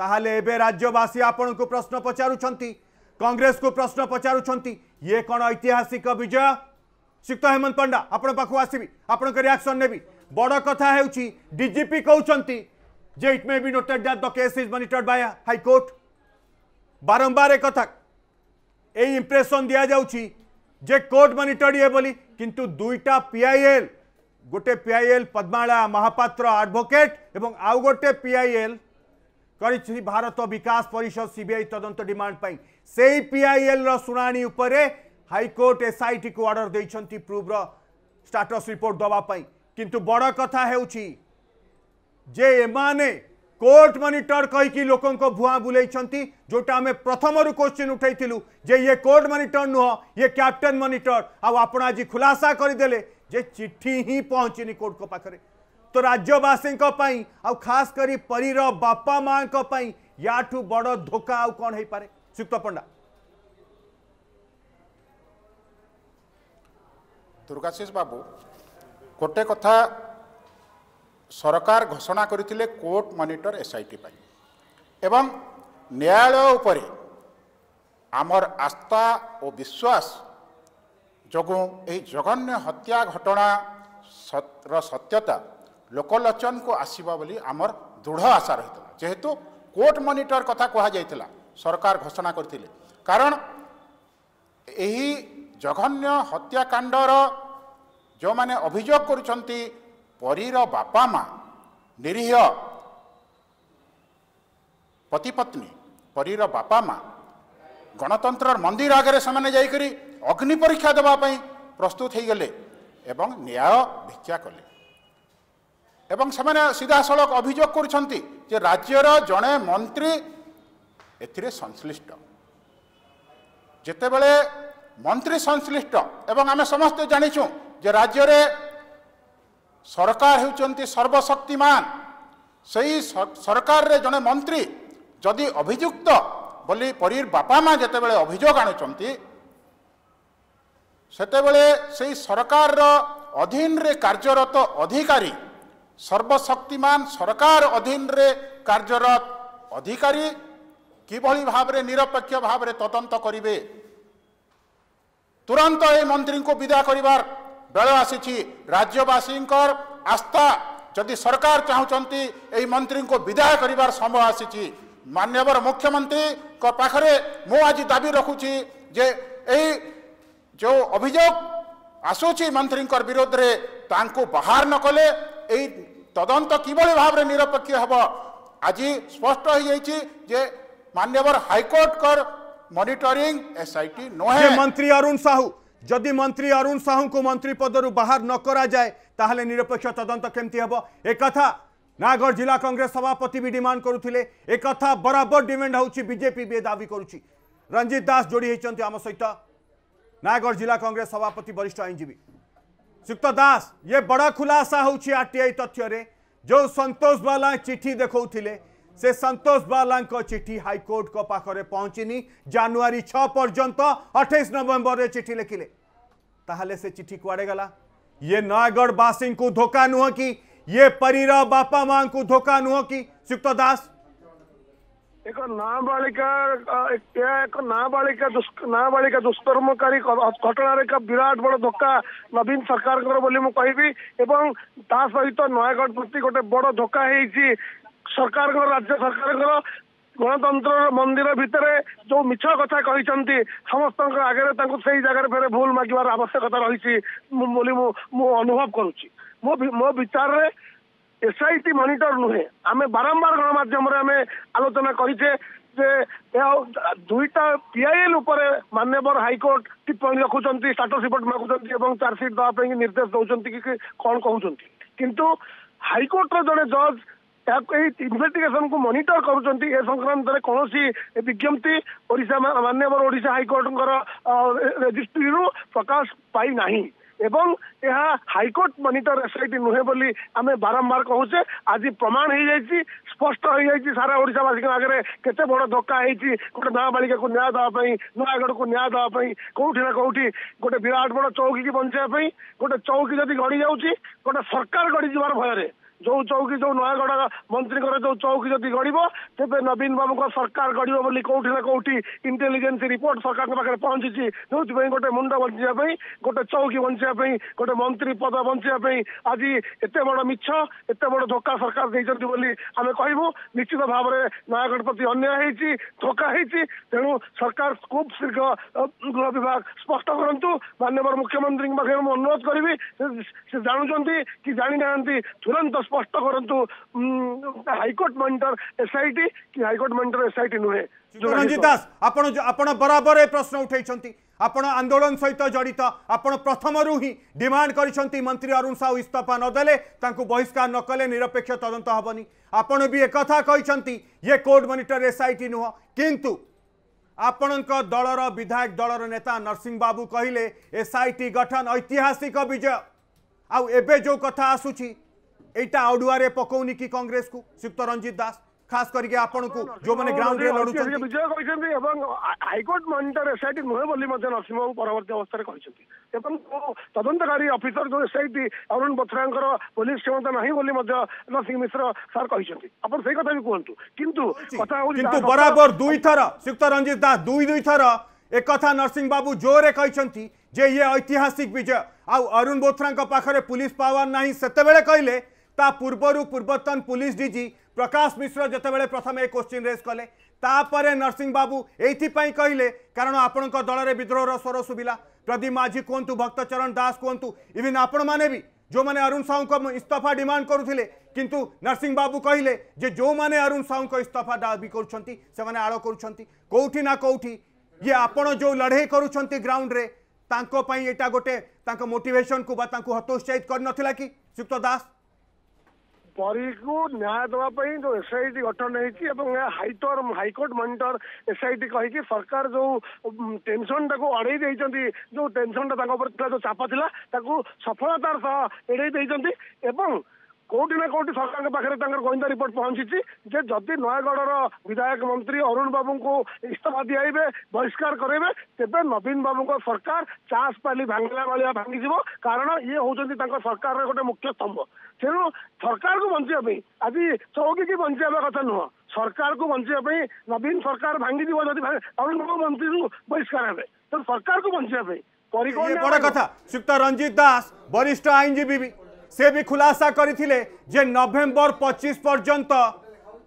ताल राज्यवासी आपण को प्रश्न पचार कांग्रेस को प्रश्न पचार ये कौन ऐतिहासिक विजय श्रीक्त हेमंत पंडा आपण पाखु आसवि आपण रियाक्शन ने बड़ कथा डीजीपी कहते जे it may be noted that the case is monitored by high court बारंबार एक कथा ये इंप्रेशन दि जाऊँ जे कोर्ट मनिटर्ड ये बोली किंतु दुईटा पीआईएल गोटे P I L Padmala Mahapatra advocate एवं आउ गोटे एल कर भारत विकास परिषद सीबीआई तदंत डिमांड पर से एल रुणाणी उपर हाइकोर्ट टी को अर्डर दे प्रूव्र स्टाटस रिपोर्ट दवापाई किंतु बड़ कथा जे एमाने कोर्ट मनिटर कहीकि लोकों भुआ बुले जोटा आम प्रथम क्वेश्चन उठाई जे ये कोर्ट मनिटर नुह ये कैप्टेन मनिटर आज खुलासा करदे जे चिट्ठी ही पहुँचनी कोर्ट को पाखे तो राज्यवासी आस कर परीर बापा माँ या बड़ धोका आउ कौन हो पाए सुक्त पंडा দুর্গাশিষ বাবু গোটে কথা সরকার ঘোষণা করে কোর্ট মনিটর এসআইটি পাই এবং ন্যায়ালয় উপরে আমার আস্থা ও বিশ্বাস ଯୋଗୁଁ ଏହି ଜଘନ୍ୟ ହତ୍ୟା ଘଟଣାର ସତ୍ୟତା ଲୋକଲୋଚନକୁ ଆସିବ ବୋଲି ଆମର ଦୃଢ଼ ଆଶା ରହିଥିଲା ଯେହେତୁ କୋର୍ଟ ମନିଟର କଥା କୁହାଯାଇଥିଲା ସରକାର ଘୋଷଣା କରିଥିଲେ କାରଣ ଏହି ଜଘନ୍ୟ ହତ୍ୟାକାଣ୍ଡର ଯେଉଁମାନେ ଅଭିଯୋଗ କରୁଛନ୍ତି ପରୀର ବାପା ମା ନିରୀହ ପତିପତ୍ନୀ ପରୀର ବାପା ମା' ଗଣତନ୍ତ୍ରର ମନ୍ଦିର ଆଗରେ ସେମାନେ ଯାଇକରି ଅଗ୍ନି ପରୀକ୍ଷା ଦେବା ପାଇଁ ପ୍ରସ୍ତୁତ ହୋଇଗଲେ ଏବଂ ନ୍ୟାୟ ଭିକ୍ଷା କଲେ ଏବଂ ସେମାନେ ସିଧାସଳଖ ଅଭିଯୋଗ କରୁଛନ୍ତି ଯେ ରାଜ୍ୟର ଜଣେ ମନ୍ତ୍ରୀ ଏଥିରେ ସଂଶ୍ଳିଷ୍ଟ ଯେତେବେଳେ ମନ୍ତ୍ରୀ ସଂଶ୍ଳିଷ୍ଟ ଏବଂ ଆମେ ସମସ୍ତେ ଜାଣିଛୁ ଯେ ରାଜ୍ୟରେ ସରକାର ହେଉଛନ୍ତି ସର୍ବଶକ୍ତିମାନ ସେହି ସରକାରରେ ଜଣେ ମନ୍ତ୍ରୀ ଯଦି ଅଭିଯୁକ୍ତ ବୋଲି ପରି ବାପା ମା' ଯେତେବେଳେ ଅଭିଯୋଗ ଆଣୁଛନ୍ତି ସେତେବେଳେ ସେହି ସରକାରର ଅଧୀନରେ କାର୍ଯ୍ୟରତ ଅଧିକାରୀ ସର୍ବଶକ୍ତିମାନ ସରକାର ଅଧୀନରେ କାର୍ଯ୍ୟରତ ଅଧିକାରୀ କିଭଳି ଭାବରେ ନିରପେକ୍ଷ ଭାବରେ ତଦନ୍ତ କରିବେ ତୁରନ୍ତ ଏହି ମନ୍ତ୍ରୀଙ୍କୁ ବିଦା କରିବାର ବେଳ ଆସିଛି ରାଜ୍ୟବାସୀଙ୍କର ଆସ୍ଥା ଯଦି ସରକାର ଚାହୁଁଛନ୍ତି ଏହି ମନ୍ତ୍ରୀଙ୍କୁ ବିଦାୟ କରିବାର ସମୟ ଆସିଛି ମାନ୍ୟବର ମୁଖ୍ୟମନ୍ତ୍ରୀଙ୍କ ପାଖରେ ମୁଁ ଆଜି ଦାବି ରଖୁଛି ଯେ ଏହି जो अभियोग आसूची मंत्री विरोध रे बाहर न कले यही तदंत किभली भाव में निरपेक्ष हम आज स्पष्ट हो जे मान्यवर हाइकोर्ट कर मॉनिटरिंग एसआईटी नोहे मंत्री अरुण साहू যদি মন্ত্রী অরুণ সাহুঙ্কু মন্ত্রী পদর বাহার নকরা যায় তাহলে নিরপেক্ষ তদন্ত কেমতি হব একথা নাগর জেলা কংগ্রেস সভাপতি বি ডিমান্ড করুলে একথা বরাবর ডিমান্ড হচ্ছে বিজেপি বি দাবি করুছি রঞ্জিত দাস যোড়ি হয়েছেন আমার সহ नयगढ़ जिला कांग्रेस सभापति वरिष्ठ आईनजीवी सुक्त दास ये बड़ा खुलासा हो आरटीआई तथ्य जो संतोष बाला चिठी देखा से संतोष बाला चिठी हाइकोर्ट को पाखे पहुंचनी जानुरी छ पर्यंत अठाईस नवेम्बर में चिठी लिखिले ताहले से चिठी कुआड़े गला ये नयगढ़वासी को धोखा नुह कि ये परीर बापा माँ को धोखा नुह कि सुक्त दास एक नाबालिका एक नाबालिका दुष्क नाबालिका दुष्कर्मकारी ଘଟଣାରେ ଏକ ବିରାଟ ବଡ ଧୋକା ନବୀନ ସରକାରଙ୍କର ବୋଲି ମୁଁ କହିବି ଏବଂ ତା ସହିତ ନୟାଗଡ଼ ପ୍ରତି ଗୋଟେ ବଡ ଧୋକା ହେଇଛି ସରକାରଙ୍କର ରାଜ୍ୟ ସରକାରଙ୍କର ଗଣତନ୍ତ୍ରର ମନ୍ଦିର ଭିତରେ ଯୋଉ ମିଛ କଥା କହିଛନ୍ତି ସମସ୍ତଙ୍କ ଆଗରେ ତାଙ୍କୁ ସେଇ ଜାଗାରେ ଫେରେ ଭୁଲ ମାଗିବାର ଆବଶ୍ୟକତା ରହିଛି ବୋଲି ମୁଁ ମୁଁ ଅନୁଭବ କରୁଛି ମୋ ମୋ ବିଚାରରେ એસઆઈટી મોનિટર નુહે આમે બારંબાર ગણમાધ્યમરે અમે આલોચના કરી છે ଯେ ଦୁଇଟା ପିଆଇଏଲ୍ ଉପରେ ମାନ୍ୟବର ହାଇକୋର୍ଟ ଟିପ୍ପଣୀ ଲେଖୁଛନ୍ତି ଷ୍ଟାଟସ୍ ରିପୋର୍ଟ ମାଗୁଛନ୍ତି ଏବଂ ଚାର୍ଜସିଟ୍ ଦେବା ପାଇଁ ନିର୍ଦ୍ଦେଶ ଦଉଛନ୍ତି କି କ'ଣ କହୁଛନ୍ତି କିନ୍ତୁ ହାଇକୋର୍ଟର ଜଣେ ଜଜ୍ ଏହାକୁ ଏହି ଇନଭେଷ୍ଟିଗେସନକୁ ମନିଟର କରୁଛନ୍ତି ଏ ସଂକ୍ରାନ୍ତରେ କୌଣସି ବିଜ୍ଞପ୍ତି ଓଡ଼ିଶା ମାନ୍ୟବର ଓଡ଼ିଶା ହାଇକୋର୍ଟଙ୍କର ରେଜିଷ୍ଟ୍ରିରୁ ପ୍ରକାଶ ପାଇନାହିଁ ଏବଂ ଏହା ହାଇକୋର୍ଟ ମନିଟର ଏସ୍ଆଇଟି ନୁହେଁ ବୋଲି ଆମେ ବାରମ୍ବାର କହୁଛେ ଆଜି ପ୍ରମାଣ ହେଇଯାଇଛି ସ୍ପଷ୍ଟ ହେଇଯାଇଛି ସାରା ଓଡ଼ିଶାବାସୀଙ୍କ ଆଗରେ କେତେ ବଡ଼ ଧୋକା ହେଇଛି ଗୋଟେ ନାବାଳିକାକୁ ନ୍ୟାୟ ଦେବା ପାଇଁ ନୟାଗଡ଼କୁ ନ୍ୟାୟ ଦେବା ପାଇଁ କୋଉଠି ନା କୋଉଠି ଗୋଟେ ବିରାଟ ବଡ଼ ଚୌକିକି ବଞ୍ଚେଇବା ପାଇଁ ଗୋଟେ ଚୌକି ଯଦି ଗଢି ଯାଉଛି ଗୋଟେ ସରକାର ଗଢିଯିବାର ଭୟରେ ଯୋଉ ଚୌକି ଯୋଉ ନୟାଗଡ଼ ମନ୍ତ୍ରୀଙ୍କର ଯୋଉ ଚୌକି ଯଦି ଗଢିବ ତେବେ ନବୀନ ବାବୁଙ୍କ ସରକାର ଗଢିବ ବୋଲି କୋଉଠି ନା କୋଉଠି ଇଣ୍ଟେଲିଜେନ୍ସ ରିପୋର୍ଟ ସରକାରଙ୍କ ପାଖରେ ପହଞ୍ଚିଛି ଯୋଉଥିପାଇଁ ଗୋଟେ ମୁଣ୍ଡ ବଞ୍ଚିବା ପାଇଁ ଗୋଟେ ଚୌକି ବଞ୍ଚିବା ପାଇଁ ଗୋଟେ ମନ୍ତ୍ରୀ ପଦ ବଞ୍ଚିବା ପାଇଁ ଆଜି ଏତେ ବଡ ମିଛ ଏତେ ବଡ ଧୋକା ସରକାର ଦେଇଛନ୍ତି ବୋଲି ଆମେ କହିବୁ ନିଶ୍ଚିତ ଭାବରେ ନୟାଗଡ଼ ପ୍ରତି ଅନ୍ୟାୟ ହେଇଛି ଧୋକା ହେଇଛି ତେଣୁ ସରକାର ଖୁବ୍ ଶୀଘ୍ର ଗୃହ ବିଭାଗ ସ୍ପଷ୍ଟ କରନ୍ତୁ ମାନ୍ୟବର ମୁଖ୍ୟମନ୍ତ୍ରୀଙ୍କ ପାଖରେ ମୁଁ ଅନୁରୋଧ କରିବି ସେ ଜାଣୁଛନ୍ତି କି ଜାଣିନାହାନ୍ତି ତୁରନ୍ତ ସ୍ପଷ୍ଟ କରନ୍ତୁ ହାଇକୋର୍ଟ ମନିଟର ଏସ୍ଆଇଟି କି ହାଇକୋର୍ଟ ମନିଟର ଏସ୍ଆଇଟି ନୁହେଁ ରଞ୍ଜିତ ଦାସ ଆପଣ ଆପଣ ବରାବର ଏ ପ୍ରଶ୍ନ ଉଠାଇଛନ୍ତି ଆପଣ ଆନ୍ଦୋଳନ ସହିତ ଜଡ଼ିତ ଆପଣ ପ୍ରଥମରୁ ହିଁ ଡିମାଣ୍ଡ କରିଛନ୍ତି ମନ୍ତ୍ରୀ ଅରୁଣ ସାହୁ ଇସ୍ତଫା ନଦେଲେ ତାଙ୍କୁ ବହିଷ୍କାର ନ କଲେ ନିରପେକ୍ଷ ତଦନ୍ତ ହେବନି ଆପଣ ବି ଏକଥା କହିଛନ୍ତି ଇଏ କୋର୍ଟ ମନିଟର ଏସ୍ଆଇଟି ନୁହଁ କିନ୍ତୁ ଆପଣଙ୍କ ଦଳର ବିଧାୟକ ଦଳର ନେତା ନରସିଂହ ବାବୁ କହିଲେ ଏସ୍ଆଇଟି ଗଠନ ଐତିହାସିକ ବିଜୟ ଆଉ ଏବେ ଯେଉଁ କଥା ଆସୁଛି এইটা আউডুয়ারে पकौनी কি কংগ্রেস को सुप्त रंजित दास खास करके आपण को जो मैंने ग्राउंड रे लडुचंती विजय कहचंती एवं हाई कोर्ट मॉनिटर टी नुहे बोली मते नरसिंह बाबू परवर्ती अवस्था रे कहचंती एवं तो तदंतकारी ऑफिसर जो टी अरुण बथरांकर पुलिस क्षमता नाही बोली मते नरसिंह मिश्र सर कहचंती आपण सेई कथा भी कोंतु किंतु कथा किंतु बराबर दुई थर श्रीयुक्त रंजित दास दुई दुई थर एक कथा नरसिंह बाबू जोरे कहते ये ऐतिहासिक विजय आरुण अरुण बोथरांक पुलिस पावर नाही से कहले তা পূর্বর পূর্বতন পুলিশ ডিজি প্রকাশ মিশ্র যেতবে প্রথমে এই কোশ্চিন রেজ কলে তাপরে নরসিংবাবু এইপাই কহিলেন কারণ আপনার দলের বিদ্রোহর স্বর শুভিলা প্রদীপ মাঝি কুহতু ভক্তচরণ দাস কুহতু ইভিন আপন মানে বি ଯେଉଁମାନେ ଅରୁଣ ସାହୁଙ୍କ ଇସ୍ତଫା ଡିମାଣ୍ଡ କରୁଥିଲେ କିନ୍ତୁ ନରସିଂହ ବାବୁ କହିଲେ ଯେ ଯେଉଁମାନେ ଅରୁଣ ସାହୁଙ୍କ ଇସ୍ତଫା ଦାବି କରୁଛନ୍ତି ସେମାନେ ଆଳ କରୁଛନ୍ତି କେଉଁଠି ନା କେଉଁଠି ଇଏ ଆପଣ ଯେଉଁ ଲଢ଼େଇ କରୁଛନ୍ତି ଗ୍ରାଉଣ୍ଡରେ ତାଙ୍କ ପାଇଁ ଏଇଟା ଗୋଟେ ତାଙ୍କ ମୋଟିଭେସନକୁ ବା ତାଙ୍କୁ ହତୋତ୍ସାହିତ କରିନଥିଲା କି ଯୁକ୍ତ ଦାସ ପରୀକୁ ନ୍ୟାୟ ଦେବା ପାଇଁ ଯେଉଁ ଏସ୍ଆଇଟି ଗଠନ ହେଇଛି ଏବଂ ଏହା ହାଇଟର ହାଇକୋର୍ଟ ମନିଟର ଏସ୍ଆଇଟି କହିକି ସରକାର ଯେଉଁ ଟେନସନଟାକୁ ଅଡ଼େଇ ଦେଇଛନ୍ତି ଯେଉଁ ଟେନସନଟା ତାଙ୍କ ଉପରେ ଥିଲା ଯେଉଁ ଚାପ ଥିଲା ତାକୁ ସଫଳତାର ସହ ଏଡ଼େଇ ଦେଇଛନ୍ତି ଏବଂ କୋଉଠି ନା କୋଉଠି ସରକାରଙ୍କ ପାଖରେ ତାଙ୍କର ଗୋଇନ୍ଦା ରିପୋର୍ଟ ପହଞ୍ଚିଛି ଯେ ଯଦି ନୟାଗଡ଼ର ବିଧାୟକ ମନ୍ତ୍ରୀ ଅରୁଣ ବାବୁଙ୍କୁ ଇସ୍ତଫା ଦିଆଇବେ ବହିଷ୍କାର କରେଇବେ ତେବେ ନବୀନ ବାବୁଙ୍କ ସରକାର ଚାଷ ପାଲି ଭାଙ୍ଗିଲା ଭଳିଆ ଭାଙ୍ଗିଯିବ କାରଣ ଇଏ ହେଉଛନ୍ତି ତାଙ୍କ ସରକାରର ଗୋଟେ ମୁଖ୍ୟ ସ୍ତମ୍ଭ ତେଣୁ ସରକାରକୁ ବଞ୍ଚିବା ପାଇଁ ଆଜି ଚୌକିକି ବଞ୍ଚିବା କଥା ନୁହଁ ସରକାରକୁ ବଞ୍ଚିବା ପାଇଁ ନବୀନ ସରକାର ଭାଙ୍ଗିଯିବ ଯଦି ଅରୁଣ ବାବୁ ମନ୍ତ୍ରୀରୁ ବହିଷ୍କାର ହେବେ ତେଣୁ ସରକାରକୁ ବଞ୍ଚିବା ପାଇଁ ବଡ କଥା সুক্ত ରଞ୍ଜିତ ଦାସ ବରିଷ୍ଠ ଆଇନଜୀବୀ से भी खुलासा करते नवेम्बर पचिश पर्यंत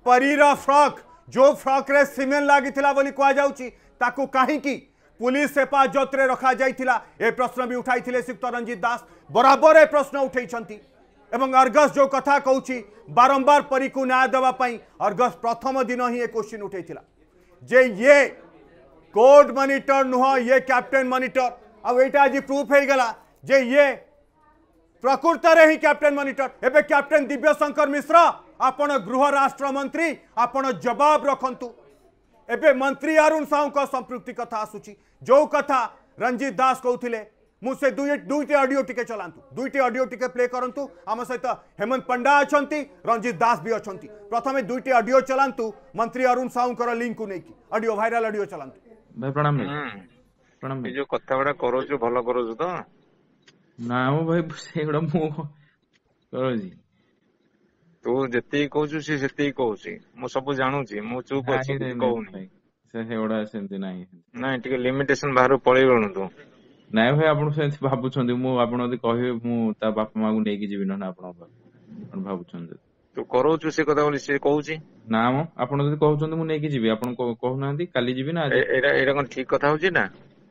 परीर फ्रक जो फ्रक्रे सीमेंट लगता कहु कहीं पुलिस हेफाजत रखा जा प्रश्न भी उठाई थे सुक्त रंजित दास बराबर ए प्रश्न उठाई एवं अर्गस जो कथा कौच बारंबार परी को न्याय देवाई अर्गस प्रथम दिन ही ये क्वेश्चन उठाई जे ये कोर्ट मनिटर नुह ये कैप्टेन मनिटर आईटा आज प्रूफ हो गला जे ये प्रकृत कैप्टेन मॉनिटर एबे कैप्टेन दिव्यशंकर मिश्र आपण गृह राष्ट्रमंत्री आपण जवाब रखंतु एबे मंत्री अरुण साहू का संप्रुक्ति कथा आसुची जो कथा रंजीत दास कहउथिले मु से दुई दुईटी ऑडियो टिके चलांतु दुईटी प्ले करंतु आम सहित हेमंत पंडा अछंती रंजीत दास भी अच्छा प्रथमे दुईटी ऑडियो चलांतु मंत्री अरुण साहू का लिंक को नेकि ऑडियो वायरल ऑडियो चलांतु भाई प्रणाम प्रणाम जो कथा बडा करो जो भलो करो जो तो ନା ମ ଭାଇ ସେଗୁଡା ମୁଁ କରୁଛି ତୁ ଯେତିକି କହୁଛୁ ସେ ସେତିକି କହୁଛି ମୁଁ ସବୁ ଜାଣୁଛି ମୁଁ ଚୁପ ଅଛି କହୁନି ସେ ସେଗୁଡା ସେମିତି ନାହିଁ ନାଇଁ ଟିକେ ଲିମିଟେସନ ବାହାରୁ ପଳେଇଗଲୁ ତୁ ନାଇଁ ଭାଇ ଆପଣ ସେମିତି ଭାବୁଛନ୍ତି ମୁଁ ଆପଣ ଯଦି କହିବେ ମୁଁ ତା ବାପା ମାଙ୍କୁ ନେଇକି ଯିବି ନହେଲେ ଆପଣଙ୍କ ପାଖକୁ ଆପଣ ଭାବୁଛନ୍ତି ତୁ କରଉଛୁ ସେ କଥା ବୋଲି ସେ କହୁଛି ନା ମ ଆପଣ ଯଦି କହୁଛନ୍ତି ମୁଁ ନେଇକି ଯିବି ଆପଣ କହୁନାହାନ୍ତି କାଲି ଯିବି ନା ଏଇଟା ଏଇଟା କଣ ଠିକ କଥା ହଉଛି ନା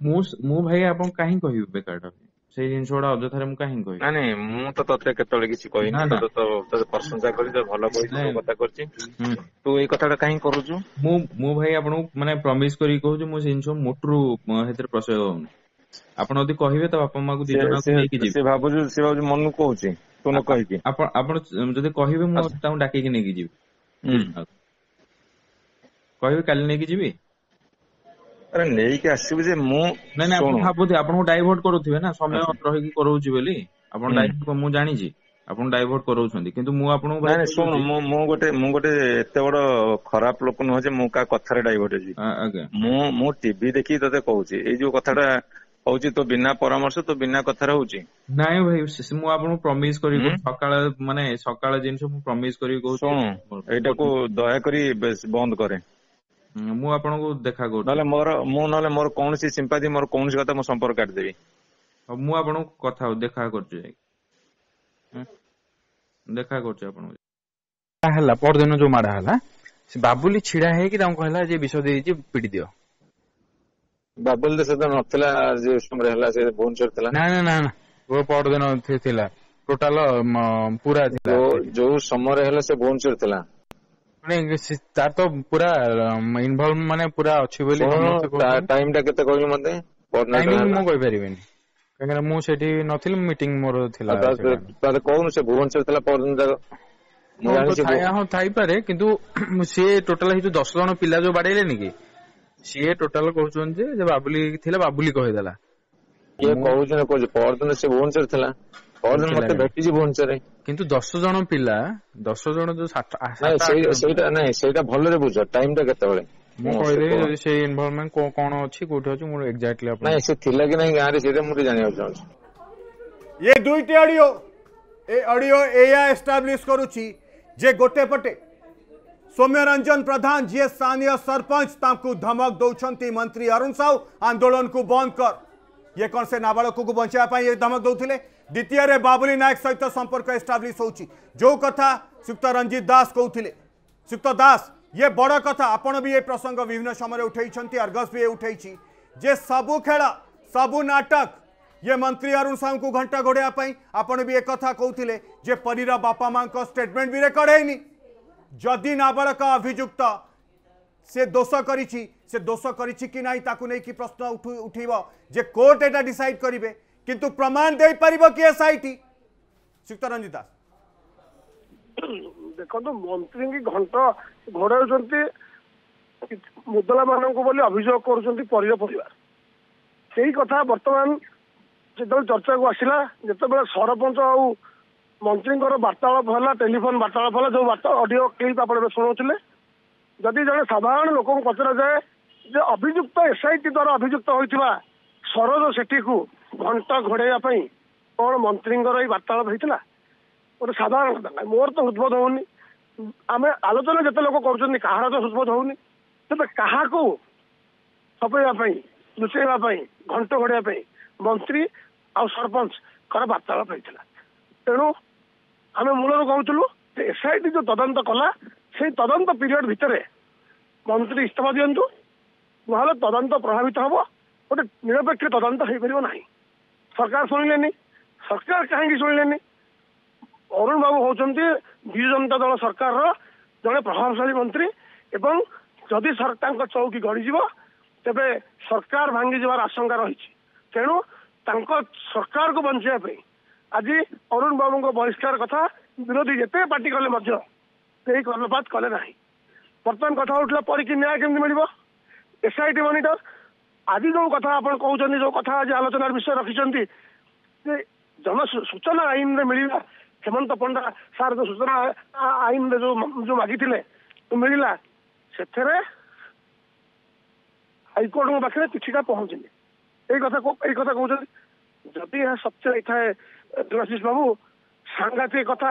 ମୁଁ ମୁଁ ଭାଇ ଆପଣ କାହିଁ କହିବି ବେକାରଟା ସେଇ ଜିନିଷ ଗୁଡା ଅଯଥାରେ ମୁଁ କାହିଁକି କହିବି ନାଇଁ ମୁଁ ତ ତତେ କେତେବେଳେ କିଛି କହିନି ତତେ ତ ପ୍ରଶଂସା କରି ଭଲ କହିଛି କଥା କରିଛି ତୁ ଏଇ କଥାଟା କାହିଁକି କରୁଛୁ ମୁଁ ମୁଁ ଭାଇ ଆପଣଙ୍କୁ ମାନେ ପ୍ରମିସ କରିକି କହୁଛି ମୁଁ ସେ ଜିନିଷ ମୋଟରୁ ସେଥିରେ ପ୍ରଶୟ ହଉନି ଆପଣ ଯଦି କହିବେ ତ ବାପା ମାଙ୍କୁ ଦି ଜଣଙ୍କୁ ନେଇକି ଯିବି ସେ ଭାବୁଛି ସେ ଭାବୁଛି ମନକୁ କହୁଛି ତୁ ନ କହିକି ଆପଣ ଆପଣ ଯଦି କହିବେ ମୁଁ ତାଙ୍କୁ ଡାକିକି ନେଇକି ଯିବି କହିବେ କାଲି ନେଇକି ଯିବି ଆରେ ନେଇକି ଆସିବୁ ଯେ ମୁଁ ନାଇଁ ନାଇଁ ଆପଣ ଭାବୁଛି ଆପଣଙ୍କୁ ଡାଇଭର୍ଟ କରୁଥିବେ ନା ସମୟ ରହିକି କରଉଛି ବୋଲି ଆପଣ ମୁଁ ଜାଣିଛି ଆପଣ ଡାଇଭର୍ଟ କରଉଛନ୍ତି କିନ୍ତୁ ମୁଁ ଆପଣଙ୍କୁ ନାଇଁ ଶୁଣ ମୁଁ ମୁଁ ଗୋଟେ ମୁଁ ଗୋଟେ ଏତେ ବଡ ଖରାପ ଲୋକ ନୁହଁ ଯେ ମୁଁ କାହା କଥାରେ ଡାଇଭର୍ଟ ହେଇଛି ମୁଁ ମୁଁ ଟିଭି ଦେଖିକି ତତେ କହୁଛି ଏଇ ଯୋଉ କଥାଟା ହଉଛି ତୋ ବିନା ପରାମର୍ଶ ତୋ ବିନା କଥାରେ ହଉଛି ନାଇଁ ଭାଇ ମୁଁ ଆପଣଙ୍କୁ ପ୍ରମିସ କରିବି ସକାଳ ମାନେ ସକାଳ ଜିନିଷ ମୁଁ ପ୍ରମିସ କରିକି କହୁଛି ଶୁଣ ଏଇଟାକୁ ଦୟାକରି ବନ୍ଦ କରେ ମୁଁ ଆପଣଙ୍କୁ ଦେଖା କରୁଛି ନହେଲେ ମୋର ମୁଁ ନହେଲେ ମୋର କୌଣସି ସିମ୍ପାଥି ମୋର କୌଣସି କଥା ମୋ ସମ୍ପର୍କ କାଟିଦେବି ମୁଁ ଆପଣଙ୍କୁ କଥା ଦେଖା କରୁଛି ଦେଖା କରୁଛି ଆପଣଙ୍କୁ ହେଲା ପରଦିନ ଯୋଉ ମାଡା ହେଲା ସେ ବାବୁଲି ଛିଡା ହେଇକି ତାଙ୍କୁ କହିଲା ଯେ ବିଷ ଦେଇଛି ପିଟି ଦିଅ ବାବୁଲି ତ ସେଦିନ ନଥିଲା ଯେ ସମୟରେ ହେଲା ସେ ଭୁବନେଶ୍ୱର ଥିଲା ନା ନା ନା ନା ପରଦିନ ଥିଲା ଟୋଟାଲ ପୁରା ଯୋଉ ସମୟରେ ହେଲା ସେ ଭୁବନେଶ୍ୱର ଥିଲା ମାନେ ତାର ତ ପୁରା involve ମାନେ ପୁରା ଅଛି ବୋଲି ଟାଇମ ଟା କେତେ କହିଲୁ ମତେ timing ମୁଁ କହିପାରିବିନି କାହିଁକିନା ମୁଁ ସେଠି ନଥିଲି ମିଟିଂ ମୋର ଥିଲା ତାହେଲେ କହୁନୁ ସେ ଭୁବନେଶ୍ୱର ଥିଲା ପରଦିନ ଯାକ ହଁ ଥାଇପାରେ କିନ୍ତୁ ସିଏ ଟୋଟାଲ ହେଇ ଦଶ ଜଣ ପିଲା ଯୋଉ ବାଡ଼େଇଲେନି କି ସିଏ ଟୋଟାଲ କହୁଛନ୍ତି ଯେ ବାବୁଲି ଥିଲା ବାବୁଲି କହିଦେଲା କିଏ କହୁଛନ୍ତି କହୁଛି ପରଦିନ ସେ ଭୁବନେଶ୍ୱର ଥିଲା ପରଦିନ ମତେ ଭେଟିଛି ଭୁବନେଶ୍ୱରରେ କିନ୍ତୁ ଦଶ ଜଣ ପିଲା ଦଶ ଜଣ ଯୋଉ ସେଇଟା ନାଇଁ ସେଇଟା ଭଲରେ ବୁଝ ଟାଇମ ଟା କେତେବେଳେ ମୁଁ କହିଦେବି ଯଦି ସେଇ ଇନଭଲଭମେଣ୍ଟ କଣ କଣ ଅଛି କୋଉଠି ଅଛି ମୁଁ ଏକ୍ଜାକ୍ଟଲି ଆପଣ ନାଇଁ ସେ ଥିଲା କି ନାଇଁ ଗାଁରେ ସେଇଟା ମୁଁ ଟିକେ ଜାଣିବାକୁ ଚାହୁଁଛି ଏ ଦୁଇଟି ଅଡିଓ ଏ ଅଡିଓ ଏଇଆ ଏଷ୍ଟାବ୍ଲିଶ କରୁଛି ଯେ ଗୋଟେ ପଟେ ସୌମ୍ୟରଞ୍ଜନ ପ୍ରଧାନ ଯିଏ ସ୍ଥାନୀୟ ସରପଞ୍ଚ ତାଙ୍କୁ ଧମକ ଦେଉଛନ୍ତି ମନ୍ତ୍ରୀ ଅରୁଣ ସାହୁ ଆନ୍ଦୋଳନକୁ ବନ୍ଦ କର ଇଏ କ'ଣ ସେ ନାବାଳକକୁ ବଞ୍ଚାଇବା ପାଇଁ ଧମକ ଦେଉଥିଲେ द्वितीय बाबुली नायक सहित संपर्क एस्टाब्लीश हो जो कथा सुक्त रंजित दास কৌলে सुक्त दास ये बड़ कथा आपण भी ये प्रसंग विभिन्न समय उठाई अर्गस भी ये उठाई जे सबू खेल सबू नाटक ये मंत्री अरुण साहू को घंटा घोड़ापी आपण भी एक कहते जे परीर बापा माँ का स्टेटमेंट भी रेकर्ड है जदि नाबाड़क अभिजुक्त से दोष कर दोष कर प्रश्न उठ उठे जे कोर्ट एटा डिसाइड करेंगे কিন্তু প্রমাণ দেইপারিব কি এসআইটি শ্রীযুক্ত রঞ্জিত দাস ଦେଖନ୍ତୁ ମନ୍ତ୍ରୀଙ୍କୁ ଘଣ୍ଟ ଘୋଡ଼ାଉଛନ୍ତି ମୁଦଲାମାନଙ୍କୁ ବୋଲି ଅଭିଯୋଗ କରୁଛନ୍ତି ପରିବା ପରିବାର ସେଇ କଥା ବର୍ତ୍ତମାନ ଯେତେବେଳେ ଚର୍ଚ୍ଚାକୁ ଆସିଲା ଯେତେବେଳେ ସରପଞ୍ଚ ଆଉ ମନ୍ତ୍ରୀଙ୍କର ବାର୍ତ୍ତାଳାପ ହେଲା ଟେଲିଫୋନ ବାର୍ତ୍ତାଳାପ ହେଲା ଯୋଉ ବାର୍ତ୍ତା ଅଡିଓ କ୍ଲିପ୍ ଆପଣ ଏବେ ଶୁଣାଉଥିଲେ ଯଦି ଜଣେ ସାଧାରଣ ଲୋକଙ୍କୁ ପଚରାଯାଏ ଯେ ଅଭିଯୁକ୍ତ ଏସ୍ଆଇଟି ଦ୍ୱାରା ଅଭିଯୁକ୍ତ ହୋଇଥିବା ସରୋଜ ସେଠୀକୁ ଘଣ୍ଟ ଘୋଡ଼େଇବା ପାଇଁ କଣ ମନ୍ତ୍ରୀଙ୍କର ଏଇ ବାର୍ତ୍ତାଳାପ ହେଇଥିଲା ଗୋଟେ ସାଧାରଣ କଥା ନାହିଁ ମୋର ତ ହୃଦବୋଧ ହଉନି ଆମେ ଆଲୋଚନା ଯେତେ ଲୋକ କରୁଛନ୍ତି କାହାର ତ ହୃଦବୋଧ ହଉନି ତେବେ କାହାକୁ ଛପେଇବା ପାଇଁ ଲୁଚେଇବା ପାଇଁ ଘଣ୍ଟ ଘୋଡ଼େଇବା ପାଇଁ ମନ୍ତ୍ରୀ ଆଉ ସରପଞ୍ଚଙ୍କର ବାର୍ତ୍ତାଳାପ ହେଇଥିଲା ତେଣୁ ଆମେ ମୂଳରୁ କହୁଥିଲୁ ଯେ ଏସ୍ଆଇଟି ଯୋଉ ତଦନ୍ତ କଲା ସେଇ ତଦନ୍ତ ପିରିୟଡ ଭିତରେ ମନ୍ତ୍ରୀ ଇସ୍ତଫା ଦିଅନ୍ତୁ ନହେଲେ ତଦନ୍ତ ପ୍ରଭାବିତ ହବ ଗୋଟେ ନିରପେକ୍ଷ ତଦନ୍ତ ହେଇପାରିବ ନାହିଁ सरकार शुणले सरकार कहीँक शुले अरुण बाबु हौ विजु जनता दल सरकार जे प्रभावशाली मन्त्री चौकी गढिज तपाईँ सरकार भाङिजार आशंका रणु तरकारको बन्छ आज अरुण बाबुको बहिष्कार कथा विरोधी जति पार्टी कलेप कले नै बर्तमान कथा न्याय एसआईटी मनिटर ଆଜି ଯୋଉ କଥା ଆପଣ କହୁଛନ୍ତି ଯୋଉ କଥା ଆଜି ଆଲୋଚନାର ବିଷୟ ରଖିଛନ୍ତି ଯେ ଜନ ସୂଚନା ଆଇନରେ ମିଳିଲା ହେମନ୍ତ ପଣ୍ଡା ସାର୍ ଯୋଉ ସୂଚନା ଆଇନରେ ଯୋଉ ଯୋଉ ମାଗିଥିଲେ ମିଳିଲା ସେଥିରେ ହାଇକୋର୍ଟଙ୍କ ପାଖରେ ଚିଠିଟା ପହଞ୍ଚିନି ଏଇ କଥା ଏଇ କଥା କହୁଛନ୍ତି ଯଦି ଏହା ସତ୍ୟ ହେଇଥାଏ ଦେବାଶିଷ ବାବୁ ସାଂଘାତିକ କଥା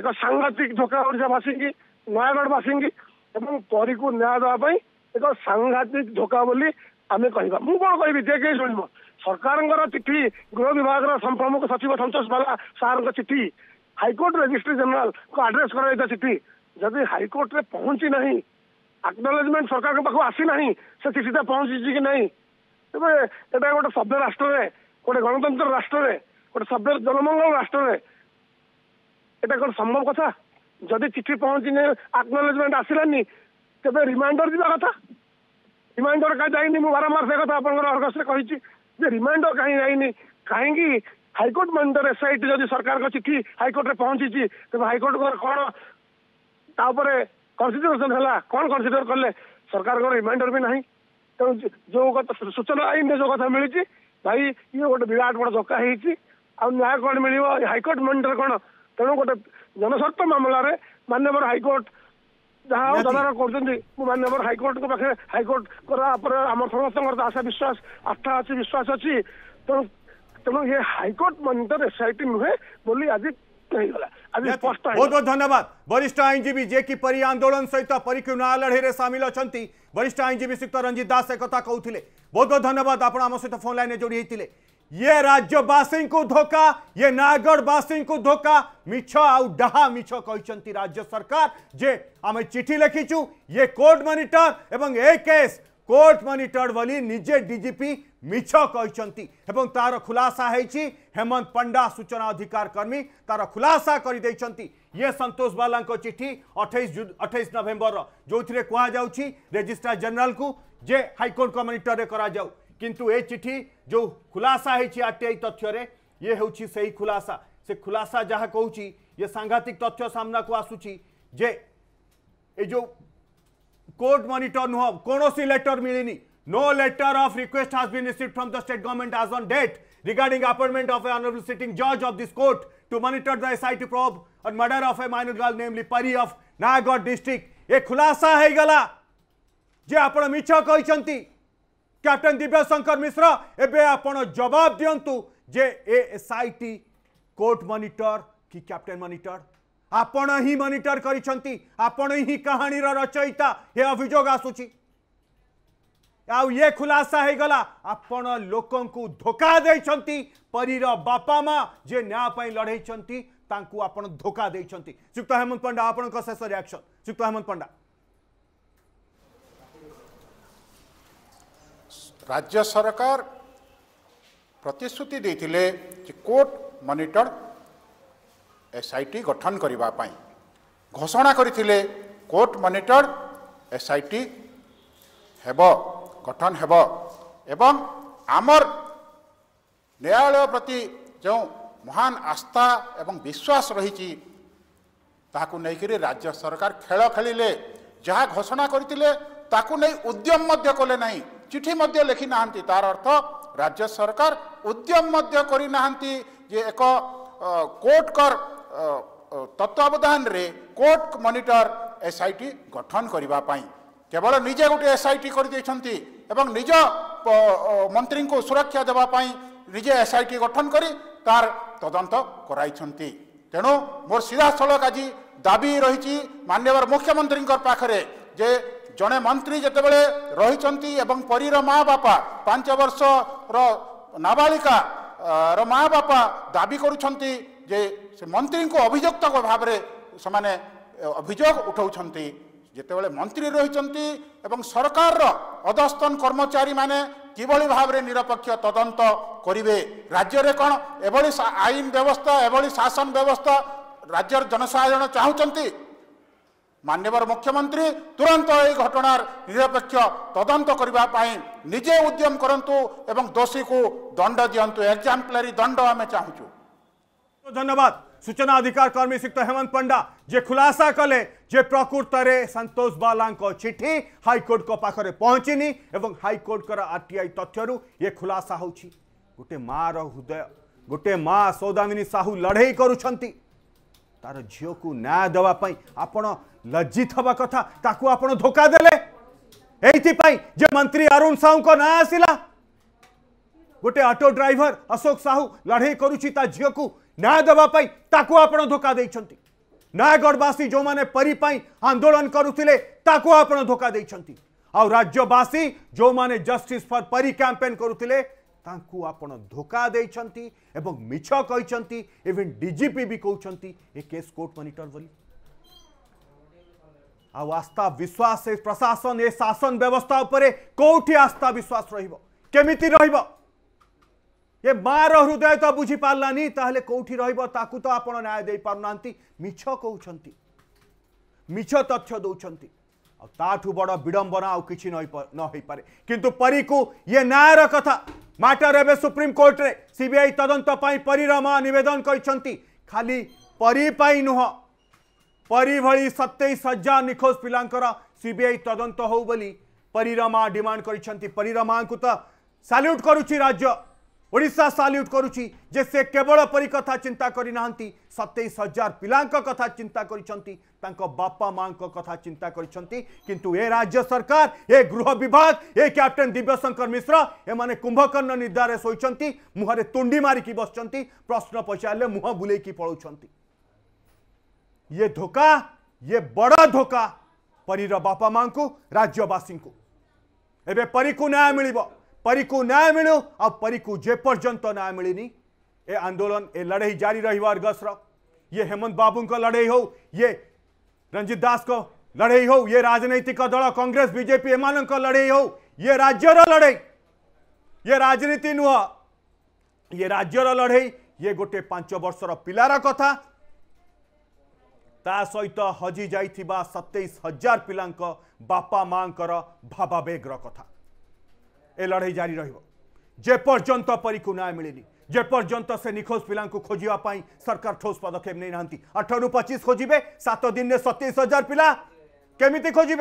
ଏକ ସାଂଘାତିକ ଧୋକା ଓଡ଼ିଶାବାସୀଙ୍କି ନୟାଗଡ଼ବାସୀଙ୍କି ଏବଂ ପରୀକୁ ନ୍ୟାୟ ଦେବା ପାଇଁ ଏକ ସାଂଘାତିକ ଧୋକା ବୋଲି ଆମେ କହିବା ମୁଁ କ'ଣ କହିବି ଯେ କେହି ଶୁଣିବ ସରକାରଙ୍କର ଚିଠି ଗୃହ ବିଭାଗର ପ୍ରମୁଖ ସଚିବ ସନ୍ତୋଷ ବାଲା ସାର୍ଙ୍କ ଚିଠି ହାଇକୋର୍ଟ ରେଜିଷ୍ଟ୍ରି ଜେନେରାଲଙ୍କୁ ଆଡ୍ରେସ୍ କରାଯାଇଥିବା ଚିଠି ଯଦି ହାଇକୋର୍ଟରେ ପହଞ୍ଚି ନାହିଁ ଆକ୍ନୋଲେଜମେଣ୍ଟ ସରକାରଙ୍କ ପାଖକୁ ଆସି ନାହିଁ ସେ ଚିଠିଟା ପହଞ୍ଚିଛି କି ନାହିଁ ତେବେ ଏଇଟା ଗୋଟେ ସଭ୍ୟ ରାଷ୍ଟ୍ରରେ ଗୋଟେ ଗଣତନ୍ତ୍ର ରାଷ୍ଟ୍ରରେ ଗୋଟେ ସଭ୍ୟ ଜନମଙ୍ଗଳ ରାଷ୍ଟ୍ରରେ ଏଟା କଣ ସମ୍ଭବ କଥା ଯଦି ଚିଠି ପହଞ୍ଚିନି ଆକ୍ନୋଲେଜମେଣ୍ଟ ଆସିଲାନି ତେବେ ରିମାଇଣ୍ଡର ଯିବା କଥା ରିମାଇଣ୍ଡର କାହିଁ ଯାଇନି ମୁଁ ବାରମ୍ବାର ସେ କଥା ଆପଣଙ୍କର ଅର୍ଗସରେ କହିଛି ଯେ ରିମାଇଣ୍ଡର କାହିଁ ଯାଇନି କାହିଁକି ହାଇକୋର୍ଟ ମାନ୍ୟତାର ଏସ୍ଆଇଟି ଯଦି ସରକାରଙ୍କ ଚିଠି ହାଇକୋର୍ଟରେ ପହଞ୍ଚିଛି ତେବେ ହାଇକୋର୍ଟଙ୍କର କ'ଣ ତା ଉପରେ କନସିଡରେସନ ହେଲା କ'ଣ କନସିଡର କଲେ ସରକାରଙ୍କର ରିମାଇଣ୍ଡର ବି ନାହିଁ ତେଣୁ ଯୋଉ କଥା ସୂଚନା ଆଇନରେ ଯୋଉ କଥା ମିଳିଛି ଭାଇ ଇଏ ଗୋଟେ ବିରାଟ ବଡ଼ ଧୋକା ହେଇଛି ଆଉ ନ୍ୟାୟ କ'ଣ ମିଳିବ ହାଇକୋର୍ଟ ମାନ୍ୟତାରେ କ'ଣ ତେଣୁ ଗୋଟେ ଜନସ୍ୱାର୍ଥ ମାମଲାରେ ମାନ୍ୟବର ହାଇକୋର୍ଟ ଯାହା बहुत बहुत धन्यवाद वरिष्ठ आईनजीवी जे आंदोलन सहित परिक्षण लड़े सामिल अच्छा वरिष्ठ आईनजीवी श्रीक्त रंजित दास एक कहते बहुत बहुत धन्यवाद आप सहित फोन लाइन जोड़ी होते ये राज्य को धोखा ये नयगढ़ को धोखा मिछ आउ डाहा मिछ कहते राज्य सरकार जे आम चिठी लिखीचु ये कोर्ट मॉनिटर एवं ए केस कोर्ट मॉनिटर बोली निजे डीजीपी मिछ कहते तार खुलासा होती हेमंत पंडा सूचना अधिकार कर्मी तार खुलासा कर ये संतोष बाला चिठी अठाई जु अठाईस नभेम्बर जो थे कहुच्छी रेजिस्ट्रार जेनेल को जे हाइकोर्ट मनिटर में कराऊ किंतु ए चिठी जो खुलासा हो आर टी आई तथ्य ये हूँ से ही खुलासा से खुलासा जहाँ कौच ये सांघातिक तथ्य सामना को आसूची जे ए जो कोर्ट मॉनिटर नुह कौन लेटर मिलनी no letter of request has been receive from the state government as on date regarding appointment of a sitting जज of this court to monitor the S probe और murder of a minor girl namely Pari of Nayagarh district ये खुलासा हो गला जे आप मिछ कहते captain Divyashankar मिश्र एवं आप जवाब दिंतु जे ए S I T court monitor कि कैप्टन मनिटर आपण ही मनिटर करी रचयिता ये अभिजोग आसुची आए खुलासा होगा आपण लोक धोखा दे परीर बापा माँ जे न्याय लड़े आप धोखा देखते श्रीक्त हेमंत पंडा आपण शेष रियाक्शन श्रीक्त हेमंत पंडा ରାଜ୍ୟ ସରକାର ପ୍ରତିଶ୍ରୁତି ଦେଇଥିଲେ ଯେ court monitor S I T ଗଠନ କରିବା ପାଇଁ ଘୋଷଣା କରିଥିଲେ court monitor S I T ହେବ ଗଠନ ହେବ ଏବଂ ଆମର ନ୍ୟାୟାଳୟ ପ୍ରତି ଯେଉଁ ମହାନ ଆସ୍ଥା ଏବଂ ବିଶ୍ୱାସ ରହିଛି ତାହାକୁ ନେଇକରି ରାଜ୍ୟ ସରକାର ଖେଳ ଖେଳିଲେ ଯାହା ଘୋଷଣା କରିଥିଲେ ତାକୁ ନେଇ ଉଦ୍ୟମ ମଧ୍ୟ କଲେ ନାହିଁ ଚିଠି ମଧ୍ୟ ଲେଖିନାହାନ୍ତି ତାର ଅର୍ଥ ରାଜ୍ୟ ସରକାର ଉଦ୍ୟମ ମଧ୍ୟ କରିନାହାନ୍ତି ଯେ ଏକ କୋର୍ଟଙ୍କର ତତ୍ତ୍ୱାବଧାନରେ କୋର୍ଟ ମନିଟର ଏସ୍ଆଇଟି ଗଠନ କରିବା ପାଇଁ କେବଳ ନିଜେ ଗୋଟିଏ ଏସ୍ଆଇଟି କରିଦେଇଛନ୍ତି ଏବଂ ନିଜ ମନ୍ତ୍ରୀଙ୍କୁ ସୁରକ୍ଷା ଦେବା ପାଇଁ ନିଜେ ଏସ୍ଆଇଟି ଗଠନ କରି ତାର ତଦନ୍ତ କରାଇଛନ୍ତି ତେଣୁ ମୋର ସିଧାସଳଖ ଆଜି ଦାବି ରହିଛି ମାନ୍ୟବର ମୁଖ୍ୟମନ୍ତ୍ରୀଙ୍କ ପାଖରେ ଯେ ଜଣେ ମନ୍ତ୍ରୀ ଯେତେବେଳେ ରହିଛନ୍ତି ଏବଂ ପରୀର ମା ବାପା ପାଞ୍ଚ ବର୍ଷର ନାବାଳିକାର ମା ବାପା ଦାବି କରୁଛନ୍ତି ଯେ ସେ ମନ୍ତ୍ରୀଙ୍କୁ ଅଭିଯୁକ୍ତ ଭାବରେ ସେମାନେ ଅଭିଯୋଗ ଉଠାଉଛନ୍ତି ଯେତେବେଳେ ମନ୍ତ୍ରୀ ରହିଛନ୍ତି ଏବଂ ସରକାରର ଅଧସ୍ତନ କର୍ମଚାରୀମାନେ କିଭଳି ଭାବରେ ନିରପେକ୍ଷ ତଦନ୍ତ କରିବେ ରାଜ୍ୟରେ କ'ଣ ଏଭଳି ଆଇନ ବ୍ୟବସ୍ଥା ଏଭଳି ଶାସନ ବ୍ୟବସ୍ଥା ରାଜ୍ୟର ଜନସାଧାରଣ ଚାହୁଁଛନ୍ତି ମାନ୍ୟବର मुख्यमंत्री तुरंत यह घटनार निरपेक्ष तदंत करने निजे उद्यम करूँ एवं दोषी को दंड दिंतु ଏକ୍ଜାମ୍ପଲାରୀ दंड आम ଚାହୁଁଛୁ तो धन्यवाद सूचना अधिकार कर्मी सिक्त हेमंत पंडा जे खुलासा कले जे प्रकृत में संतोष बाला चिठी हाइकोर्ट पाखे पहुँचनी एवं हाइकोर्टर आर टी आई तथ्यू ये खुलासा हो गोटे माँ रुदय गोटे माँ सौदामिनी साहू लड़े करुंट तार झी को न्याय देवाई आपण लज्जित हवा कथा आप धोखा दे जे मंत्री अरुण साहू को ना आसला गोटे ऑटो ड्राइवर अशोक साहू लड़े करुच्ची झील को न्याय देवाई ताकू आप धोखा दे नयगढ़वासी जो मैंने परिपाई आंदोलन करुले आपड़ धोखा दे राज्यवासी जो मैंने जस्टिस फर परी कैंपेन करुले धोखा दे मीछ इवेन डीजीपी भी कौन कोर्ट मनिटर बोली आउ आस्था विश्वास ए प्रशासन ए शासन व्यवस्था उपरे कौटी आस्था विश्वास रमि रे मार हृदय तो बुझी पार्लानी तेल कौटी रखु तो आप पार ना मीछ कौन मीछ तथ्य दौंट आठ बड़ विड़म्बना आई पारे कितु परी को ये न्यायर कथा ମ୍ୟାଟର ଏବେ ସୁପ୍ରିମକୋର୍ଟରେ ସିବିଆଇ ତଦନ୍ତ ପାଇଁ ପରୀର ମା ନିବେଦନ କରିଛନ୍ତି ଖାଲି ପରୀ ପାଇଁ ନୁହଁ ପରୀ ଭଳି ସତେଇଶ ହଜାର ନିଖୋଜ ପିଲାଙ୍କର ସିବିଆଇ ତଦନ୍ତ ହେଉ ବୋଲି ପରୀର ମା ଡିମାଣ୍ଡ କରିଛନ୍ତି ପରୀର ମାଙ୍କୁ ତ ସାଲ୍ୟୁଟ୍ କରୁଛି ରାଜ୍ୟ ओडा साल्यूट करुच्ची से केवल परी कथा चिंता करना सतैश हजार पिला कथा चिंता करपा माँ कथा चिंता करु राज्य सरकार ए गृह विभाग ए कैप्टेन दिव्यशंकर मिश्र एम कुंभकर्ण निदार शोच्च मुहर तुंडी मारिकी बस प्रश्न पचारे मुह बुल पलाऊँ ये धोका ये बड़ धोका परीर बापा माँ को राज्यवासी को एवं परी को न्याय मिल को न्याय मिलो आ परी को जेपर्यंत न्याय मिलनी ए आंदोलन ए લડાઈ जारी रहीवार गसर ये हेमंत बाबू का लड़ाई हो ये रंजित दास को लड़ाई हो ये राजनैतिक दल कांग्रेस बीजेपी का लड़ाई हो ये राज्यर लड़ाई ये राजनीति नुह ये राज्यर लड़ाई ये गोटे पांच बर्षर पिलार कथा ता सहित हजि सतैश हजार पिलांक बापा माँ भावावेगर कथा ए लड़े जारी रेपर्यंत परी को न्याय मिलनी जेपर्यंत से निखोज पिला खोजापी सरकार ठोस पदक्षेप नहीं ना अठर रु पचीस खोजे सात दिन में सतैश हजार पिला केमी खोजे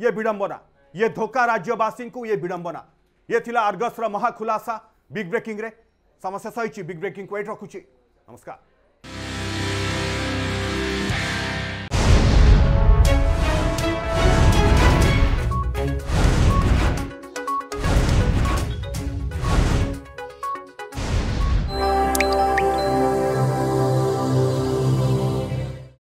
ये विड़म्बना ये धोखा राज्यवासी को ये विड़म्बना ये आर्गस महाखुलासा बिग ब्रेकिंग समस्या सही बिग ब्रेकिंग को ये रखुच्छी नमस्कार